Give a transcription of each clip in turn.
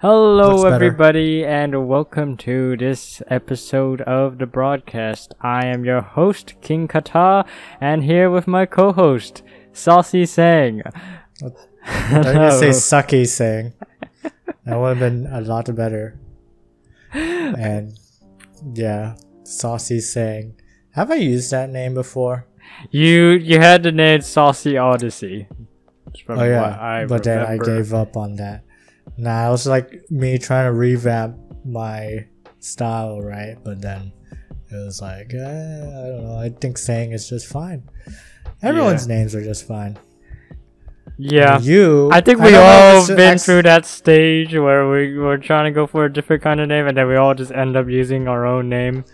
Hello, everybody, and welcome to this episode of the broadcast. I am your host, King Kata, and here with my co-host, Saucy Saeng. I was gonna say sucky saying. That would have been a lot better. And yeah, saucy Saeng. Have I used that name before? you you had the name Saucy Odyssey. Oh yeah, but then I gave up on that. Nah, it was like me trying to revamp my style, right? But then it was like, eh, I don't know. I think saying is just fine. Everyone's names are just fine. Yeah. You, I think we know all been ex- through that stage where we were trying to go for a different kind of name, and then we all just end up using our own name.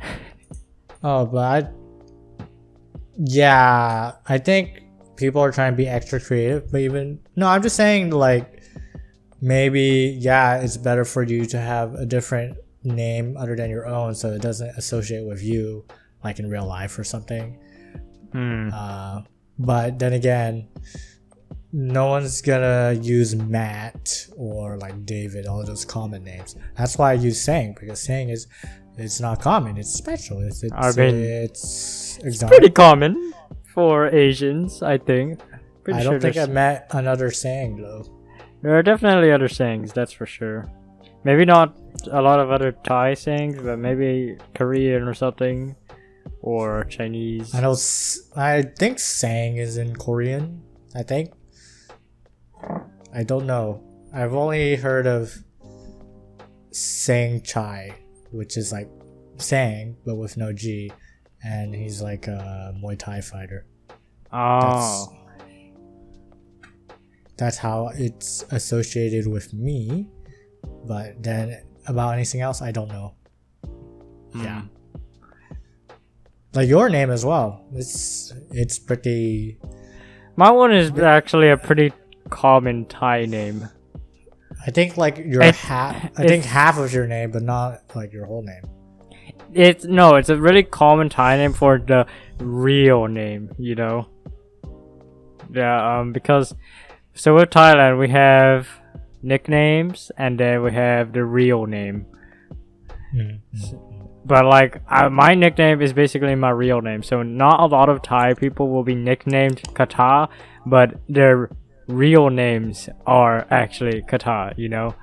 Oh, but I, yeah, I think people are trying to be extra creative. But even no, I'm just saying like maybe yeah, it's better for you to have a different name other than your own, so it doesn't associate with you like in real life or something. Hmm. Uh, but then again, no one's gonna use Matt or like David, all those common names. That's why I use Saeng because Saeng is it's not common. It's special. It's it's, I mean, it's It's pretty common for Asians, I think. Pretty I don't think there's- I met another Saeng though. There are definitely other sayings, that's for sure. Maybe not a lot of other Thai sayings, but maybe Korean or something, or Chinese. I know. I think Saeng is in Korean. I think. I don't know. I've only heard of Saenchai, which is like Saeng but with no G, and he's like a Muay Thai fighter. Oh, That's how it's associated with me. But then about anything else, I don't know. Yeah. Hmm. Like your name as well. It's it's pretty. My one is actually a pretty common Thai name. I think like your half. I think half of your name, but not like your whole name. It's no, it's a really common Thai name for the real name, you know. Yeah, um, because so with Thailand we have nicknames and then we have the real name. But like I, my nickname is basically my real name, so not a lot of Thai people will be nicknamed Kata, but their real names are actually Kata. You know?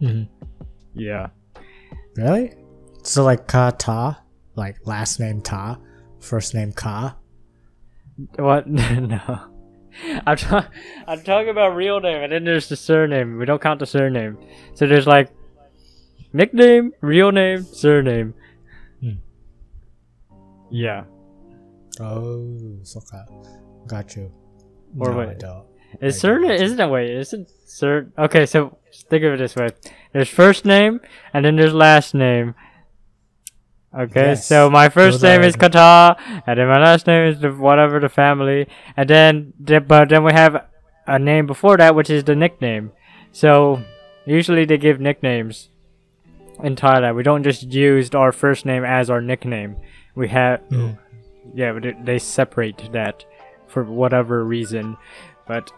Mhm. Yeah. Really? So like Kata, like last name Ta, first name Ka. What? no. I'm, ta- I'm talking about real name, and then there's the surname. We don't count the surname. So there's like nickname, real name, surname. Hmm. Yeah. Oh, so got, got you. Or no, wait. I don't. Is I surname don't. isn't it wait, isn't sir okay, so think of it this way. There's first name and then there's last name. Okay, Yes, so my first name is Kata, and then my last name is the whatever the family, and then but then we have a name before that which is the nickname. So usually they give nicknames in Thailand. We don't just use our first name as our nickname. We have Mm. yeah, but they separate that for whatever reason. But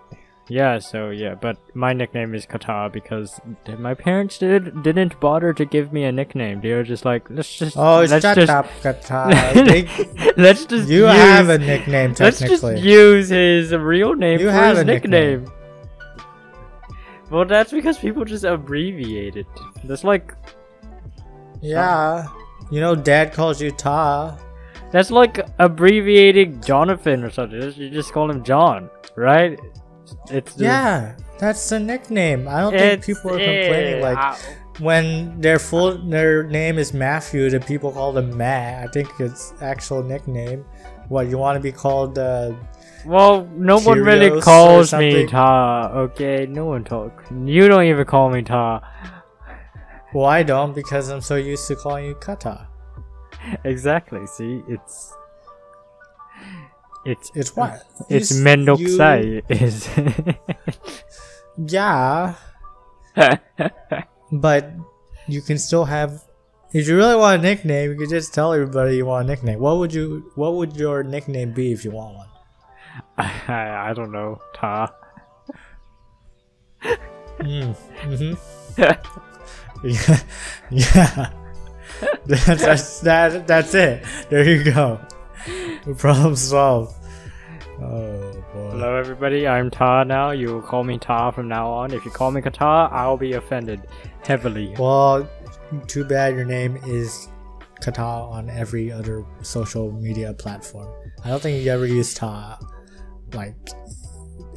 yeah, so yeah, but my nickname is Kata because my parents did didn't bother to give me a nickname. They were just like, let's just Oh, it's let's shut just up, Kata. They- let's just you use, have a nickname let's just use his real name You for have his a nickname. nickname. Well, that's because people just abbreviate it. That's like yeah. You know, Dad calls you Ta. That's like abbreviating Jonathan or something. You just call him John, right? It's just- Yeah, that's the nickname. I don't think people are complaining eh, like I- when their full their name is Matthew, the people call them Matt. I think it's actual nickname. What you want to be called? Uh, well, no one really calls me. Ta. Okay, no one talk. You don't even call me Ta. well, I don't because I'm so used to calling you Kata. Exactly. See, it's it's It's what? it's You mendokusai. Is Yeah, but you can still have. If you really want a nickname, you can just tell everybody you want a nickname. What would you? What would your nickname be if you want one? I, I don't know Ta. Mm, mm-hmm. yeah, yeah. That's, that's that. That's it. There you go. Problem solved. Oh boy. Hello, everybody. I'm Ta now. You will call me Ta from now on. If you call me Qatar, I'll be offended heavily. Well, too bad your name is Qatar on every other social media platform. I don't think you ever use Ta like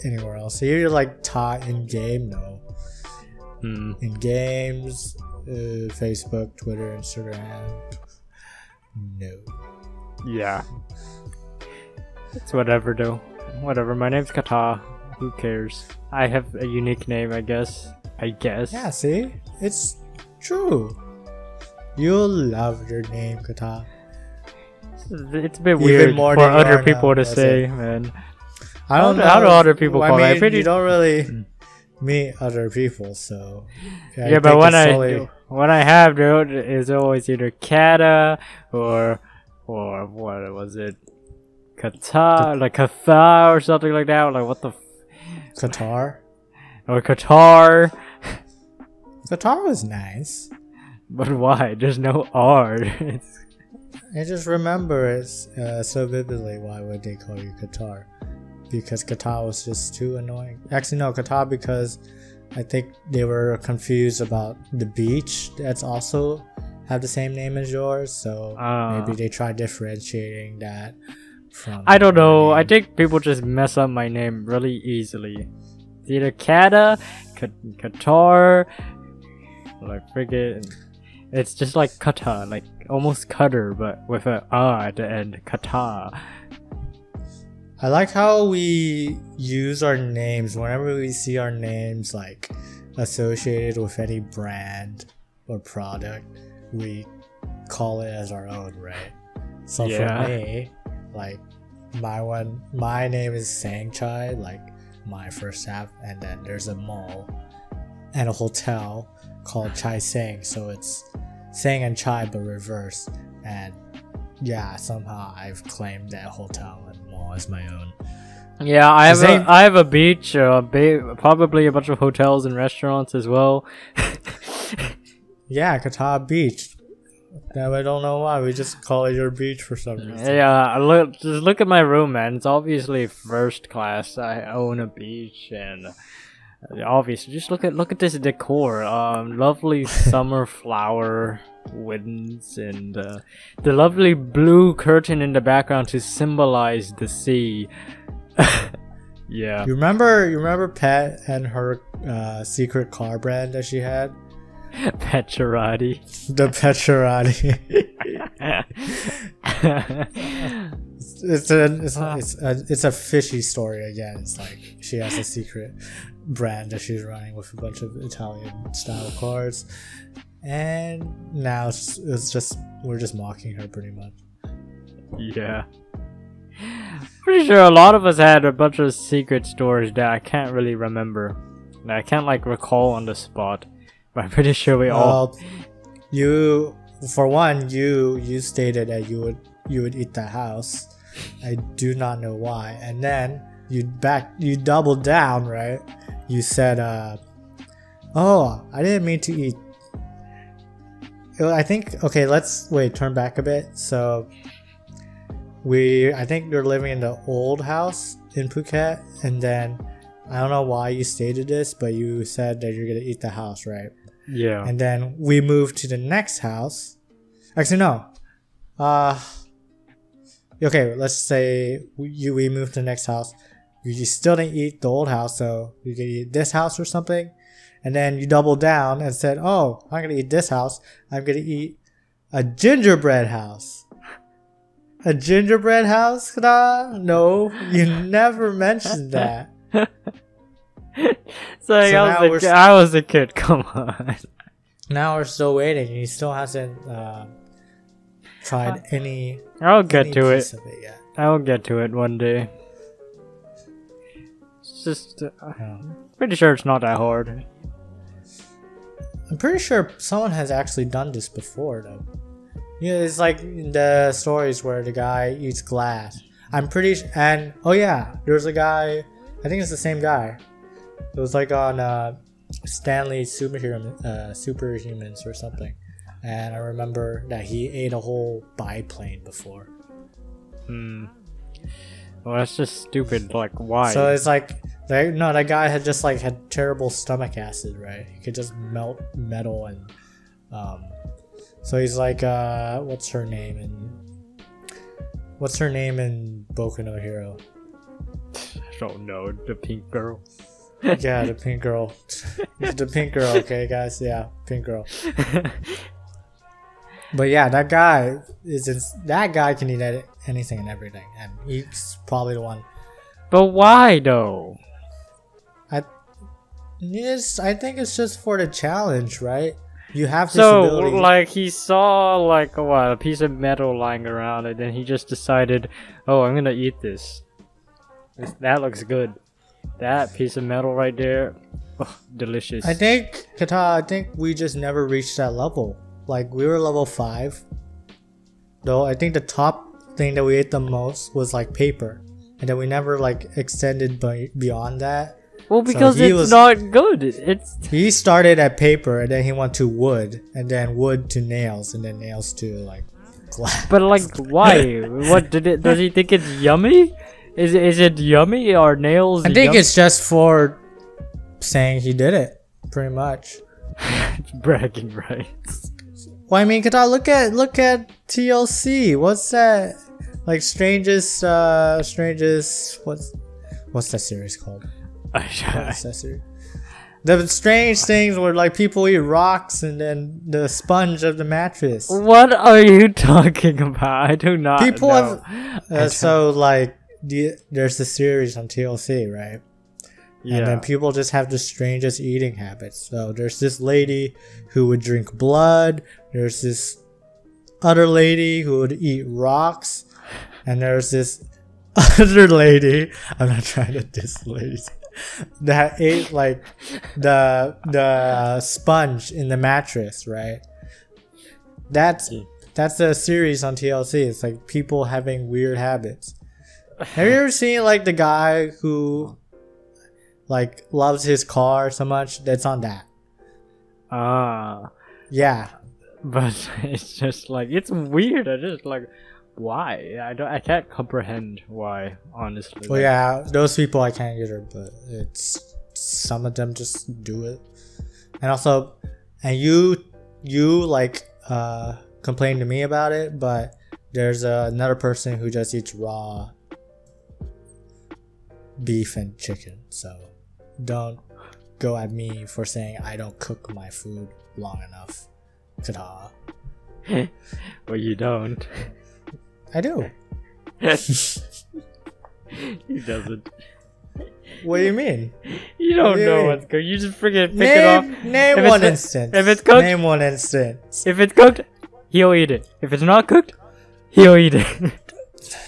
anywhere else. So you're like Ta in game, no. Hmm. In games, uh, Facebook, Twitter, Instagram, no. Yeah. It's whatever, though. Whatever. My name's Kata. Who cares? I have a unique name, I guess. I guess. Yeah, see, it's true. You'll love your name, Kata. It's a bit Even weird more for other people now, to say, it. man. I don't know How do other people I call it? mean, I pretty- you don't really Mm. meet other people, so Yeah, I but when I when I have dude, it's always either Kata or or what was it, Kata like Qatar or something like that. Like what the f- Qatar. or Qatar. Qatar was nice. But why? There's no R. It's, I just remember it uh, so vividly. Why would they call you Qatar? Because Qatar was just too annoying. Actually, no, Qatar because I think they were confused about the beach. That's also have the same name as yours. So Ah. maybe they try differentiating that from. I don't know. I think people just mess up my name really easily. It's either Kata, Ka- Qatar, like friggin'. It's just like kata, like almost cutter, but with a ah at the end. Kata. I like how we use our names whenever we see our names like associated with any brand or product, we call it as our own, right? So Yeah. for me, like my one my name is Saengchai, like my first half, and then there's a mall and a hotel called Chai Sang, so it's Sang and Chai but reverse. And yeah, somehow I've claimed that hotel and mall as my own. Yeah, I have same- a I have a beach, uh, ba- probably a bunch of hotels and restaurants as well. Yeah, Qatar Beach. Now I don't know why we just call it your beach for some reason. yeah, look, just look at my room, man. It's obviously first class. I own a beach, and uh, obviously, just look at look at this decor. Um, lovely summer flower winds, and uh, the lovely blue curtain in the background to symbolize the sea. yeah. You remember? You remember Pat and her uh, secret car brand that she had, Petrarati. the Petrarati. it's a it's, Ah. it's a it's a fishy story again. It's like she has a secret brand that she's running with a bunch of Italian style cars, and now it's, it's just we're just mocking her pretty much. Yeah. Pretty sure a lot of us had a bunch of secret stores that I can't really remember. That I can't like recall on the spot. But I'm pretty sure we all you for one, you you stated that you would you would eat the house. I do not know why. And then you back you doubled down, right? You said, uh, "Oh, I didn't mean to eat." I think okay. Let's wait. Turn back a bit. So we, I think you're living in the old house in Phuket, and then I don't know why you stated this, but you said that you're gonna eat the house, right? Yeah. and then we moved to the next house. Actually, no. Uh, okay, let's say we, you we moved to the next house. You still didn't eat the old house, so you could eat this house or something. And then you doubled down and said, "Oh, I'm gonna eat this house. I'm gonna eat a gingerbread house." A gingerbread house? No, you never mentioned that. so, like, I, was a, s- ki- I was a kid. Come on. Now we're still waiting. He still hasn't uh, tried any. I'll get any to it. it. I'll get to it one day. It's just uh, Yeah. pretty sure it's not that hard. I'm pretty sure someone has actually done this before, though. Yeah, it's like the stories where the guy eats glass. I'm pretty sh- and oh yeah, there's a guy. I think it's the same guy. It was like on uh, Stan Lee superhuman uh, superhumans or something, and I remember that he ate a whole biplane before. Hmm. Well, that's just stupid. Like, why? So it's like, like no, that guy had just like had terrible stomach acid, right? He could just melt metal and, um, so he's like, uh, what's her name and what's her name in Boku no Hero? I don't know. The pink girl. Yeah, the pink girl, the pink girl. Okay, guys, yeah, pink girl. But yeah, that guy is ins- that guy can eat anything and everything, and he's probably the one. but why though? I, yes, I think it's just for the challenge, right? You have So, ability. like, he saw like what a piece of metal lying around, and then he just decided, "Oh, I'm gonna eat. This- That looks good. That piece of metal right there, oh, delicious." I think Kata. I think we just never reached that level. Like we were level five, though. I think the top thing that we ate the most was like paper, and then we never like extended by, beyond that. well, because he it's was- not good. It's He started at paper, and then he went to wood, and then wood to nails, and then nails to like glass. but like, why? what did it? Does he think it's yummy? Is it, is it yummy or nails? I think yum- it's just for saying he did it, pretty much. bragging rights. Well, I mean, Kata, look at look at TLC. What's that? Like strangest, uh, strangest. What's what's that series called? What's that series? The strange things where like people eat rocks and then the sponge of the mattress. what are you talking about? I do not. People know. have uh, so like the, there's the series on TLC, right? Yeah. And then people just have the strangest eating habits. So there's this lady who would drink blood. There's this other lady who would eat rocks. And there's this other lady. I'm not trying to diss ladies. That ate like the the uh, sponge in the mattress, right? That's hmm. that's a series on TLC. It's like people having weird habits. Have you ever seen like the guy who like loves his car so much that's on that? Ah. Yeah. but it's just like it's weird. I just like why I don't I can't comprehend why honestly. Well, yeah, those people I can't either, but it's some of them just do it. And also, and you you like uh complain to me about it, but there's uh, another person who just eats raw beef and chicken. So don't go at me for saying I don't cook my food long enough. Ta-da. well, you don't. I do. he doesn't. What do you mean? You don't Yeah. know what's good. You just freaking pick it off. Name, name If one instance. if it's cooked- name one instance. If it's cooked, he'll eat it. If it's not cooked, he'll eat it.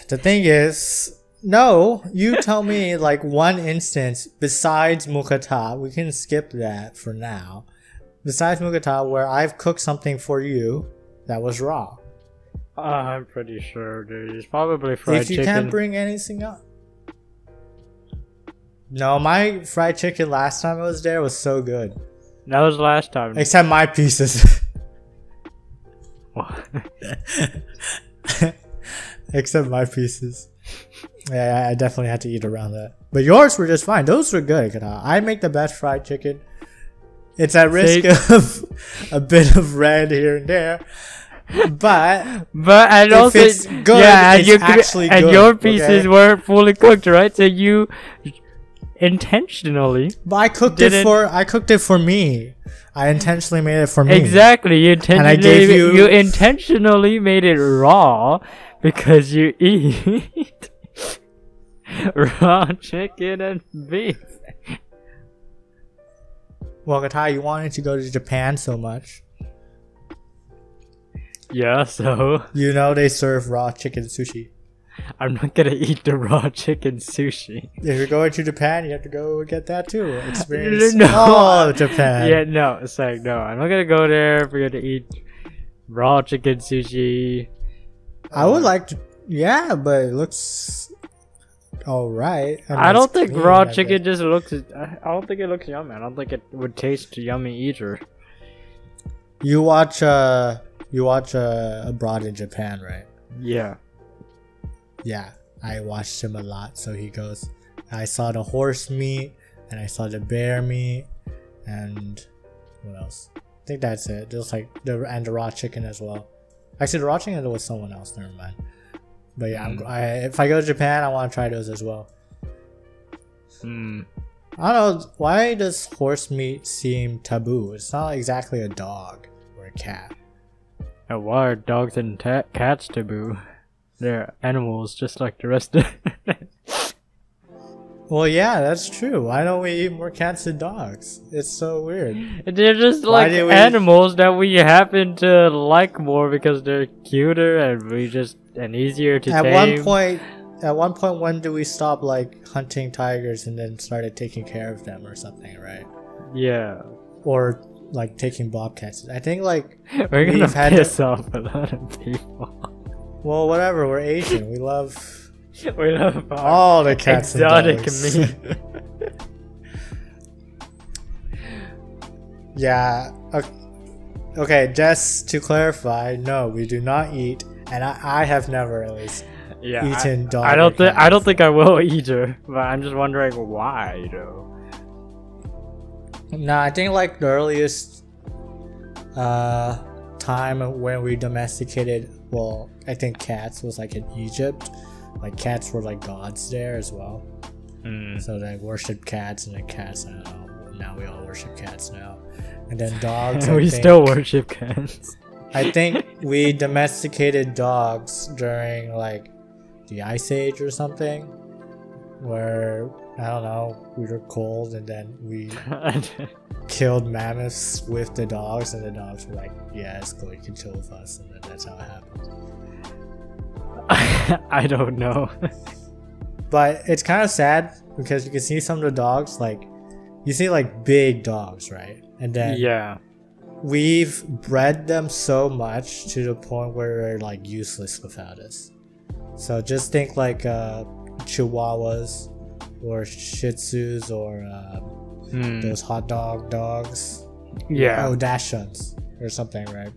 The thing is, no, you tell me like one instance besides Mukata. We can skip that for now. Besides Mukata, where I've cooked something for you that was raw. Uh, I'm pretty sure, dude. It's probably fried if you chicken. can't bring anything up. No, my fried chicken last time I was there was so good. that was the last time. Except my pieces. Except my pieces. Yeah, I definitely had to eat around that. But yours were just fine. Those were good. I make the best fried chicken. It's at risk of a bit of red here and there. But But and also, it's good, yeah, and it's actually and good, your pieces okay? weren't fully cooked, right? So you intentionally, but I cooked it for I cooked it for me. I intentionally made it for me. exactly, you intentionally, I gave you- you intentionally made it raw because you eat raw chicken and beef. Well, Katai, you wanted to go to Japan so much. Yeah, so You know they serve raw chicken sushi. I'm not gonna eat the raw chicken sushi. If you're going to Japan, you have to go get that too. Experience No. all of Japan. Yeah, no, it's like no, I'm not gonna go there. We're gonna eat raw chicken sushi. I would like to. Yeah, but it looks. All right. and I don't think clean, raw I chicken bet. just looks. I I don't think it looks yummy. I don't think it would taste yummy either. You watch uh you watch uh abroad in Japan, right? Yeah. Yeah, I watched him a lot. So he goes, I saw the horse meat and I saw the bear meat and what else? I think that's it. Just like the and the raw chicken as well. Actually, the raw chicken was someone else. Never mind. But yeah, I'm, Mm. I, if I go to Japan, I want to try those as well. Hmm. I don't know why does horse meat seem taboo? It's not exactly a dog or a cat. And why are dogs and ta- cats taboo? They're animals just like the rest of. Well, yeah, that's true. Why don't we eat more cats than dogs? It's so weird. they're just like we- animals that we happen to like more because they're cuter and we just and easier to at tame. one point, at one point, when do we stop like hunting tigers and then started taking care of them or something, right? Yeah. Or like taking bobcats. I think like, We're gonna We've had to- piss off a lot of people. well, whatever. We're Asian. We love we love our all the cats exotic and dogs. meat. Yeah. ok- Okay, just to clarify, no, we do not eat, and I, I have never at least. yeah, Eaten I, dog I don't think I don't think I will either, but I'm just wondering why though. No, I think like the earliest uh, time when we domesticated, well, I think cats was like in Egypt. Like cats were like gods there as well. Mm. So they worshipped cats, and then cats. I don't know. Now we all worship cats now. And then dogs. We think- still worship cats. I think we domesticated dogs during like the Ice Age or something, where I don't know, we were cold and then we killed mammoths with the dogs, and the dogs were like, "Yeah, it's cool, you can chill with us," and then that's how it happened. I don't know. But it's kind of sad because you can see some of the dogs like, you see like big dogs, right? And then yeah. we've bred them so much to the point where they're like useless without us. So just think like uh, Chihuahuas or Shih Tzus or um, Hmm. those hot dog dogs. Yeah. Oh, Dachshunds or something, right?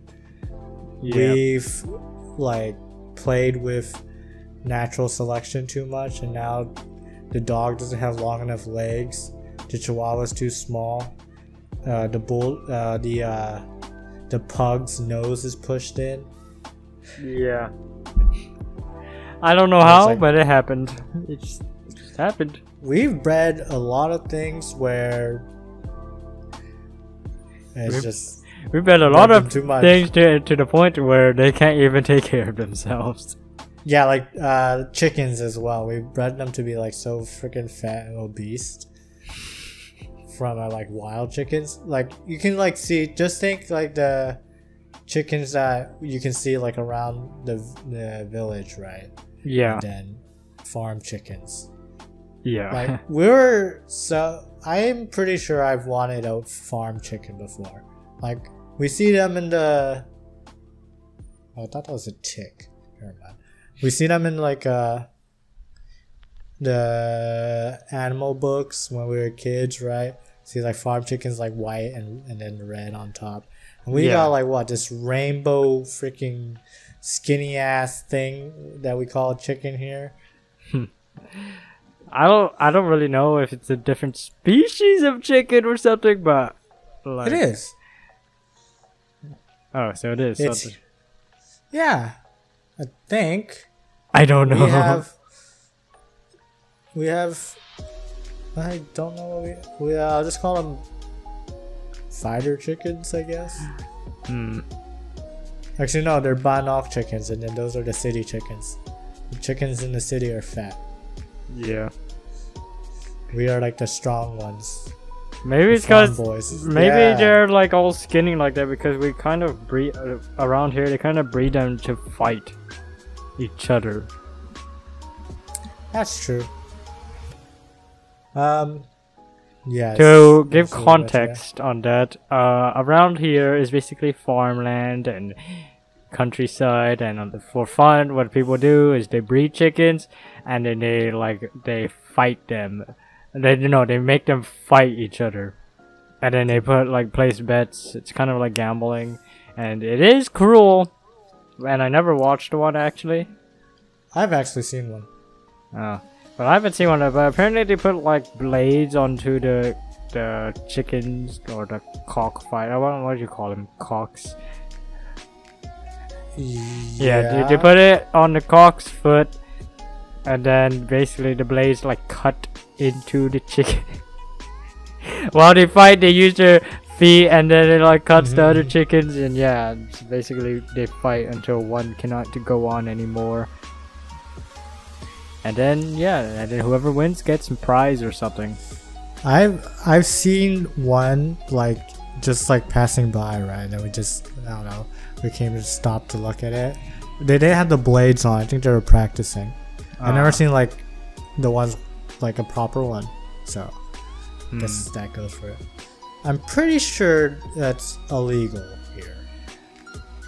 yeah. We've like played with natural selection too much, and now the dog doesn't have long enough legs. The chihuahua is too small. Uh, the bull, uh, the uh, the pug's nose is pushed in. Yeah. I don't know how, like- but it happened. It just, it just happened. We've bred a lot of things where it's We've- just We've bred a lot of too much. things to to the point where they can't even take care of themselves. Yeah, like uh, chickens as well. We bred them to be like so freaking fat and obese from uh, like wild chickens. Like you can like see, just think like the chickens that you can see like around the the village, right? Yeah. And then farm chickens. Yeah. Like we're so I'm pretty sure I've wanted a farm chicken before. Like we see them in the oh, I thought that was a tick. Never mind. We see them in like uh the animal books when we were kids, right? See like farm chickens like white and, and then red on top. And we Yeah. got like what this rainbow freaking skinny ass thing that we call a chicken here. I don't I don't really know if it's a different species of chicken or something, but like It is. Oh, so it is. It's- something. Yeah, I think I don't know. we have. We have. I don't know. What we we uh, I'll just call them fighter chickens, I guess. Hmm. Actually, no, they're Banok chickens, and then those are the city chickens. The chickens in the city are fat. Yeah. We are like the strong ones. Maybe it's because maybe Yeah. they're like all skinny like that because we kind of breed uh, around here. They kind of breed them to fight each other. That's true. Um. Yeah. to give it's a yeah. context on that, uh, around here is basically farmland and countryside, and on the, for fun, what people do is they breed chickens, and then they like they fight them. They you know they make them fight each other, and then they put like place bets. It's kind of like gambling, and it is cruel. And I never watched one actually. I've actually seen one. Oh. But I haven't seen one. But apparently they put like blades onto the the chickens or the cockfight. I don't know what do you call them, cocks. Yeah, they, they put it on the cock's foot, and then basically the blades like cut into the chicken. While they fight, they use their feet, and then it like cuts the other Mhm. chickens, and yeah, basically they fight until one cannot to go on anymore. And then yeah, and then whoever wins gets some prize or something. I've I've seen one like just like passing by, right? And we just I don't know. We came to stop to look at it. They didn't have the blades on. I think they were practicing. I've never Ah, seen like the ones like a proper one. So hmm. guess that goes for it. I'm pretty sure that's illegal here.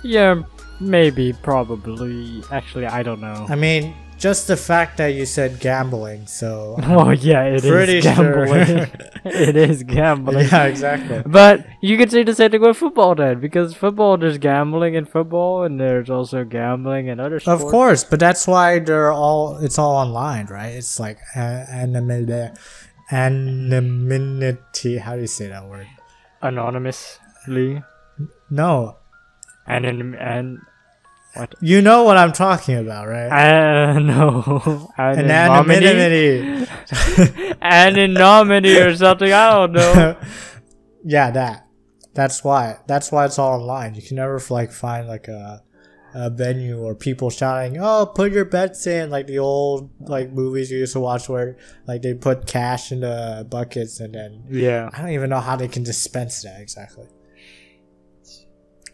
Yeah, maybe, probably. Actually, I don't know. I mean, just the fact that you said gambling, so Oh yeah, it is Pretty sure. gambling. it is gambling. yeah, exactly. But you can say the same thing with football then, because football there's gambling in football, and there's also gambling in other sports. Of course, but that's why they're all it's all online, right? It's like uh, anonymity, anonymity. How do you say that word? anonymously, No, and in, and what? you know what I'm talking about, right? Uh, no, anonymity, Anonymity. anonymity or something. I don't know. yeah, that. That's why. That's why it's all online. You can never like find like a a venue or people shouting, "Oh, put your bets in!" Like the old like movies you used to watch where like they put cash in the buckets and then Yeah. I don't even know how they can dispense that exactly.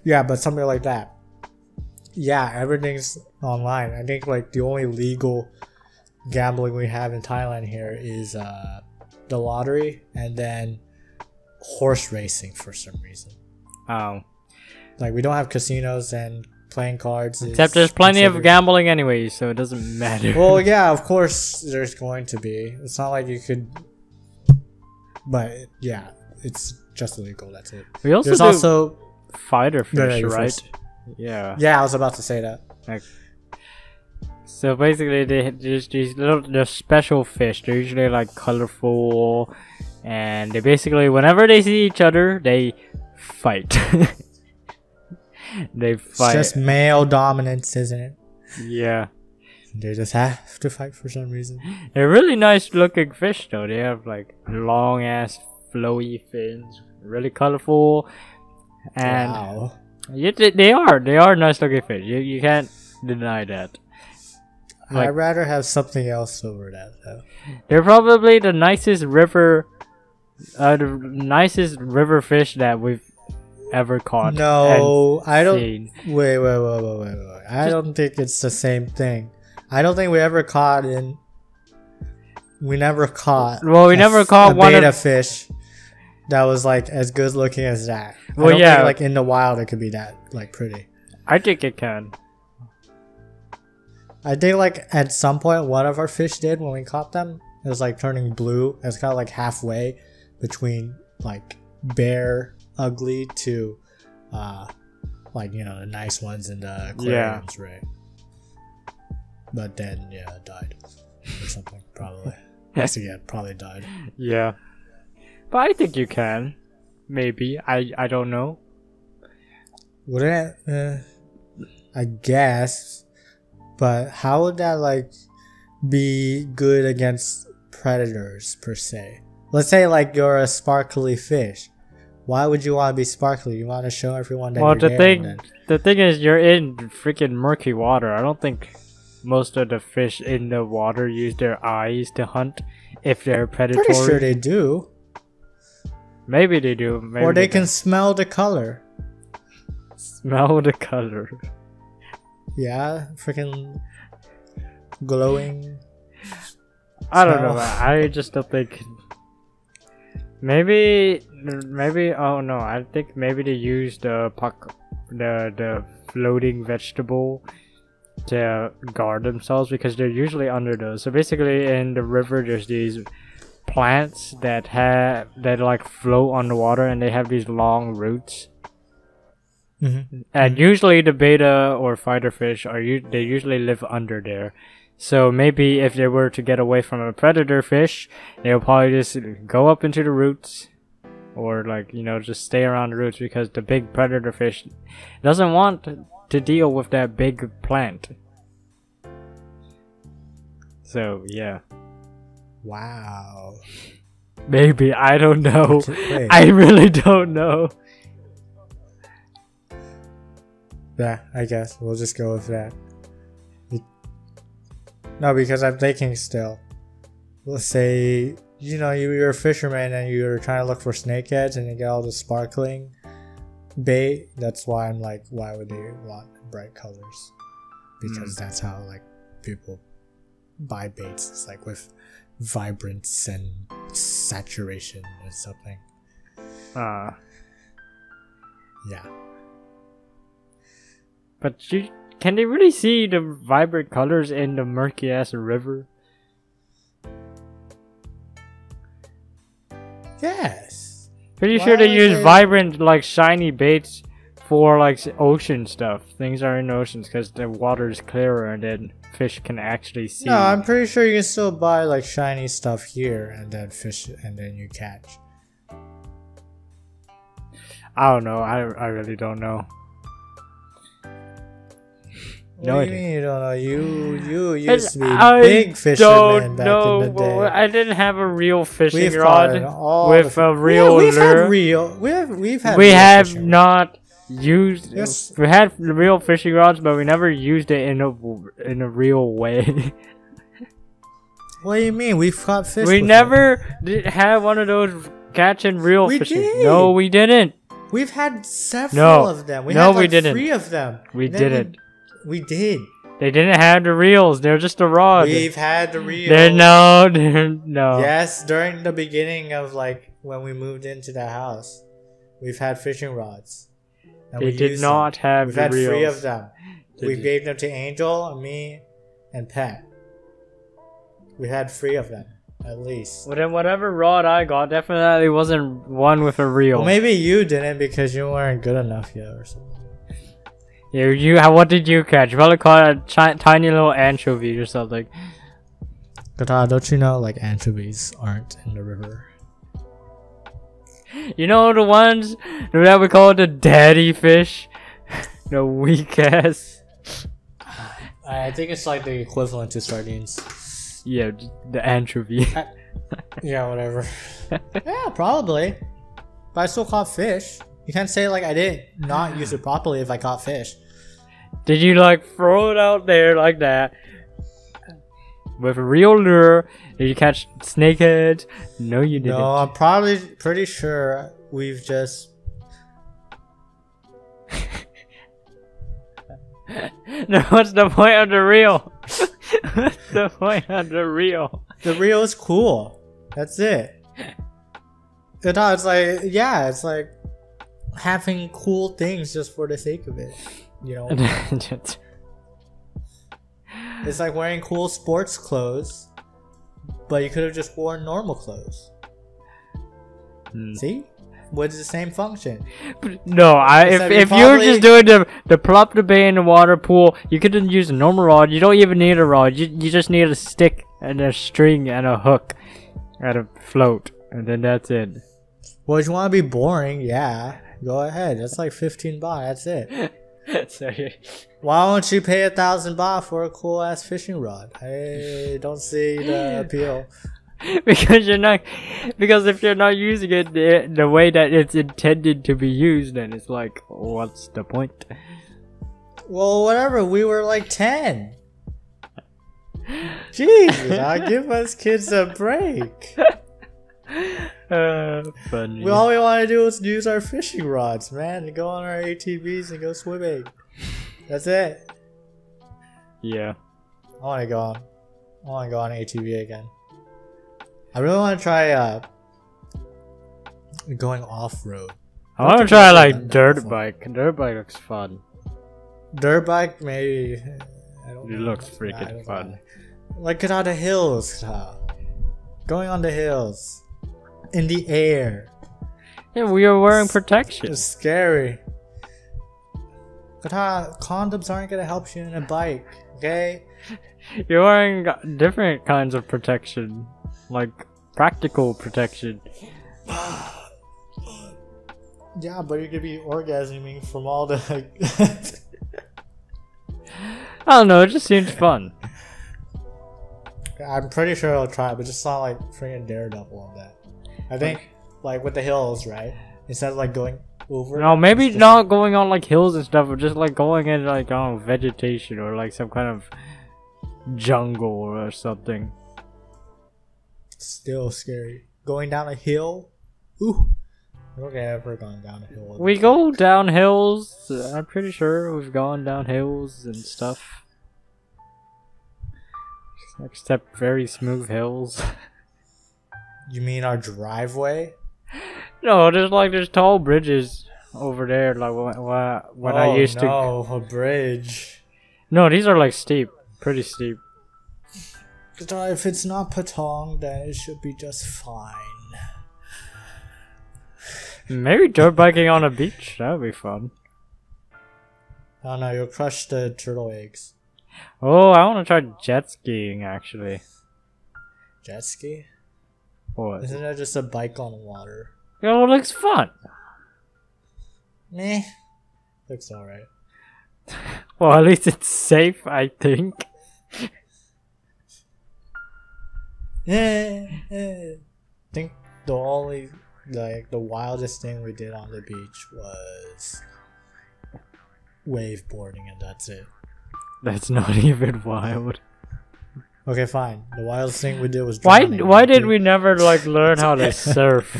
Yeah, but something like that. Yeah, everything's online. I think like the only legal gambling we have in Thailand here is uh, the lottery and then horse racing for some reason. Oh. Like we don't have casinos and playing cards. Except there's plenty of gambling anyway, so it doesn't matter. Well, yeah, of course there's going to be. It's not like you could, but yeah, it's just illegal. That's it. we also There's also fighter No, no, fish, right? first. Yeah. yeah, I was about to say that. So basically, they there's these little they're special fish. They're usually like colorful, and they basically whenever they see each other, they fight. they fight. It's just male dominance, isn't it? yeah, They just have to fight for some reason. they're really nice looking fish though. They have like long ass flowy fins, really colorful, and wow. yeah, they, are they are nice looking fish. You you can't deny that. like- I'd rather have something else over that though. They're probably the nicest river, uh, the nicest river fish that we've ever caught. No, I don't. seen. Wait, wait, wait, wait, wait, wait. I Just- don't think it's the same thing. I don't think we ever caught in. We never caught. Well, we a never caught a one of- betta fish that was like as good looking as that. I Well, don't yeah. think, like in the wild, it could be that like pretty. I think it can. I think like at some point one of our fish did when we caught them. It was like turning blue. It's kind of like halfway between like bare ugly to uh like you know the nice ones in the aquariums, right? But then yeah, died or something probably. Yes, yeah, probably died. Yeah, but I think you can. Maybe I I don't know. Wouldn't it? Uh, I guess, but how would that like be good against predators per se? Let's say like you're a sparkly fish. Why would you want to be sparkly? You want to show everyone that Well, you're the thing the thing is, you're in freaking murky water. I don't think most of the fish in the water use their eyes to hunt if they're predatory. Pretty sure they do, Maybe they do. Maybe or they don't. can smell the color. smell the color. Yeah, freaking glowing. I don't know. I just don't think. Maybe, maybe. Oh no, I think maybe they use the puck the the floating vegetable to guard themselves because they're usually under those. So basically, in the river, there's these plants that have that like float on the water and they have these long roots. Mm-hmm. And usually the betta or fighter fish are u- they usually live under there. So maybe if they were to get away from a predator fish, they'll probably just go up into the roots or like, you know, just stay around the roots because the big predator fish doesn't want to deal with that big plant. So, yeah. Wow. Maybe, I don't know. I really don't know. Yeah, I guess we'll just go with that. No, because I'm thinking still. Let's say you know you, you're a fisherman and you're trying to look for snakeheads and you get all the sparkling bait. That's why I'm like, why would they want bright colors? Because that's how like people buy baits. It's like with vibrance and saturation or something. Uh, Yeah. but you, can they really see the vibrant colors in the murky ass river? Yes. Pretty Why sure they use they- vibrant, like shiny baits for like ocean stuff. Things are in oceans because the water is clearer and then fish can actually see. No, I'm pretty sure you can still buy like shiny stuff here and then fish and then you catch. I don't know. I I really don't know. No what do you mean you don't know? You you used to be I big fisherman back know. in the day. I didn't have a real fishing We've rod with the, a real yeah, we've lure. had real. We have we've had. we have rods. not used. Yes. We had real fishing rods, but we never used it in a in a real way. What do you mean? We've caught fish. we never did have one of those catching real We fishing. did. No, we didn't. We've had several No. of them. We No, had we didn't. Three of them. We didn't. We, we did. They didn't have the reels. They're just a rod. We've had the reels. They're no, they're no. Yes, during the beginning of like when we moved into the house, we've had fishing rods. And they we did not Them. have We've the had reels. three of them. Did we you? gave them to Angel, me, and Pat. We had three of them at least. Well, then whatever rod I got definitely wasn't one with a reel. Well, maybe you didn't because you weren't good enough yet or something. You, you, how- what did you catch? You probably caught a tiny little anchovy or something. Kata, don't you know like anchovies aren't in the river? You know the ones that we call the daddy fish? the weak ass. I think it's like the equivalent to sardines. Yeah, the anchovy. Yeah, whatever. yeah, probably. But I still caught fish. You can't say like I didn't not ah. use it properly if I caught fish. Did you like throw it out there like that? With a real lure? Did you catch snakehead? No, you didn't. No, I'm probably pretty sure we've just no, what's the point of the reel? what's the point of the reel? the reel is cool. That's it. It's like yeah, it's like having cool things just for the sake of it. You know, it's like wearing cool sports clothes, but you could have just worn normal clothes. Hmm. See, what's the same function? no, I if, Except if you were just doing the the plop the bay in the water pool, you could have used a normal rod. You don't even need a rod. You you just need a stick and a string and a hook and a float, and then that's it. Well, if you want to be boring, yeah, go ahead. That's like 15 baht. That's it. so you- Why don't you pay a thousand baht for a cool ass fishing rod? I don't see the appeal. because you're not because if you're not using it the, the way that it's intended to be used, then it's like, what's the point? Well, whatever. We were like 10. Jesus, I give us kids a break. Uh, funny. We all we want to do is use our fishing rods, man, and go on our ATVs and go swimming. That's it. yeah. I want to go on. I want to go on ATV again. I really want to try uh going off road. I want to try like dirt bike. Dirt bike looks fun. Dirt bike, maybe. I don't It looks freaking fun. know. Like get out the hills. Going on the hills, in the air. Yeah, we are wearing protection. It's scary. Kata, uh, condoms aren't gonna help you in a bike, okay? You're wearing different kinds of protection, like practical protection. Yeah, but you're gonna be orgasming from all the. I don't know. It just seems fun. I'm pretty sure I'll try, it, but just not like freaking daredevil on that. I think like with the hills, right? Instead of like going over. No, maybe just- not going on like hills and stuff, but just like going in like on vegetation or like some kind of jungle or something. Still scary. Going down a hill. Ooh. I don't think I've ever gone down a hill. We go down hills. I'm pretty sure we've gone down hills and stuff. Except very smooth hills. You mean our driveway? no, there's like there's tall bridges over there. Like when, when when I Oh, used to. no, a bridge. No, these are like steep, pretty steep. Uh, if it's not Patong, then it should be just fine. Maybe dirt biking on a beach. That would be fun. Oh no, you'll crush the turtle eggs. Oh, I want to try jet skiing actually. Jet ski? What? Isn't that just a bike on water? Yo, it looks fun. Meh. Looks alright. Well, at least it's safe, I think. Eh, eh. I think the only like the wildest thing we did on the beach was wave boarding and that's it. That's not even wild. Okay, fine. The wildest thing we did was Why? drowning. Why did we never like learn how to surf?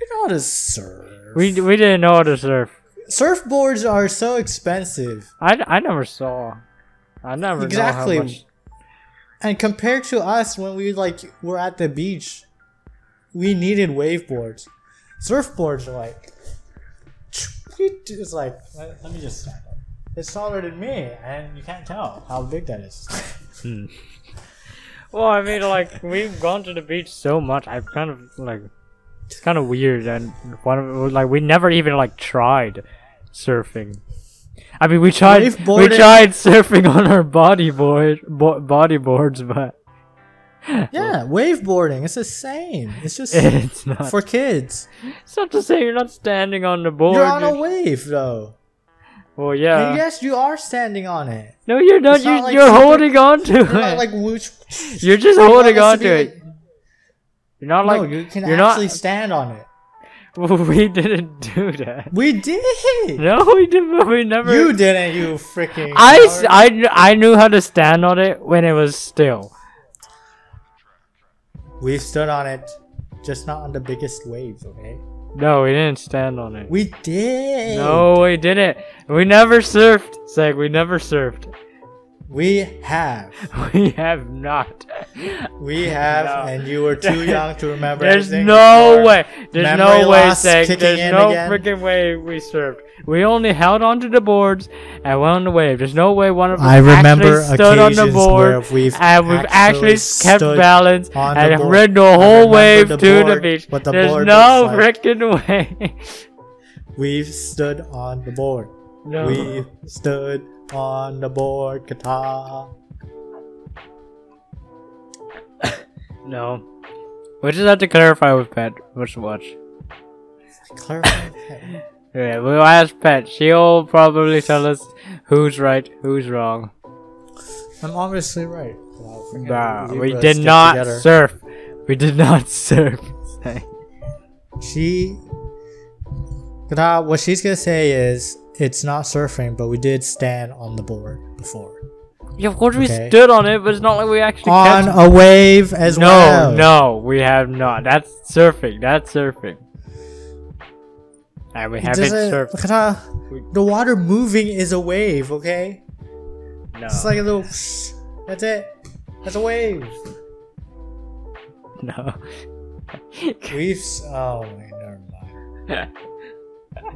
We know how to surf. We we didn't know how to surf. surfboards are so expensive, I, I never saw. I never Exactly. Know how much, and compared to us when we like were at the beach, we needed waveboards. Surfboards are like, it's like. Let, let me just. It's taller than me, and you can't tell how big that is. Hmm. Well, I mean, like we've gone to the beach so much. I've kind of like it's kind of weird, and one of like we never even like tried surfing. I mean, we tried we tried surfing on our bodyboard bo- bodyboards, but yeah, waveboarding. It's the same. It's just it's not. for kids. it's not to say you're not standing on the board. You're on a you're- wave though. Well, yeah. and yes, you are standing on it. No, you're not. You, like super- holding on to You're it. not like which. you're just holding on to it. like- You're not like no, you can you're actually not. stand on it. we didn't do that. We did. No, we didn't. We never. You didn't, you freaking. I, coward. I, I knew how to stand on it when it was still. We stood on it, just not on the biggest waves, okay? No, we didn't stand on it. We did. No, we didn't. We never surfed. Saeng, we never surfed. We have. We have not. We have, No. and you were too young to remember. There's no way. There's no way, Saeng. There's no again. freaking way we surfed. We only held onto the boards and went on the wave. There's no way one of us I remember actually stood on the board we've and we've actually, actually kept balance and ridden the whole wave the to the beach. but the There's board no like- freaking way. We've stood on the board. no. We've stood on the board, Kata. No. We just have to clarify with Pet which watch. Clarify that. Yeah, we'll ask Pet. She'll probably tell us who's right, who's wrong. I'm obviously right. Well, Nah, we did not together. surf. We did not surf. She. Kata, what she's gonna say is it's not surfing, but we did stand on the board before. yeah, of course we Okay. stood on it, but it's not like we actually On kept- a wave as no, well. no, no, we have not. That's surfing. That's surfing. And we It haven't surfed. The water moving is a wave, okay? No, It's like a little. That's it. That's a wave. no. We've. Oh, never mind.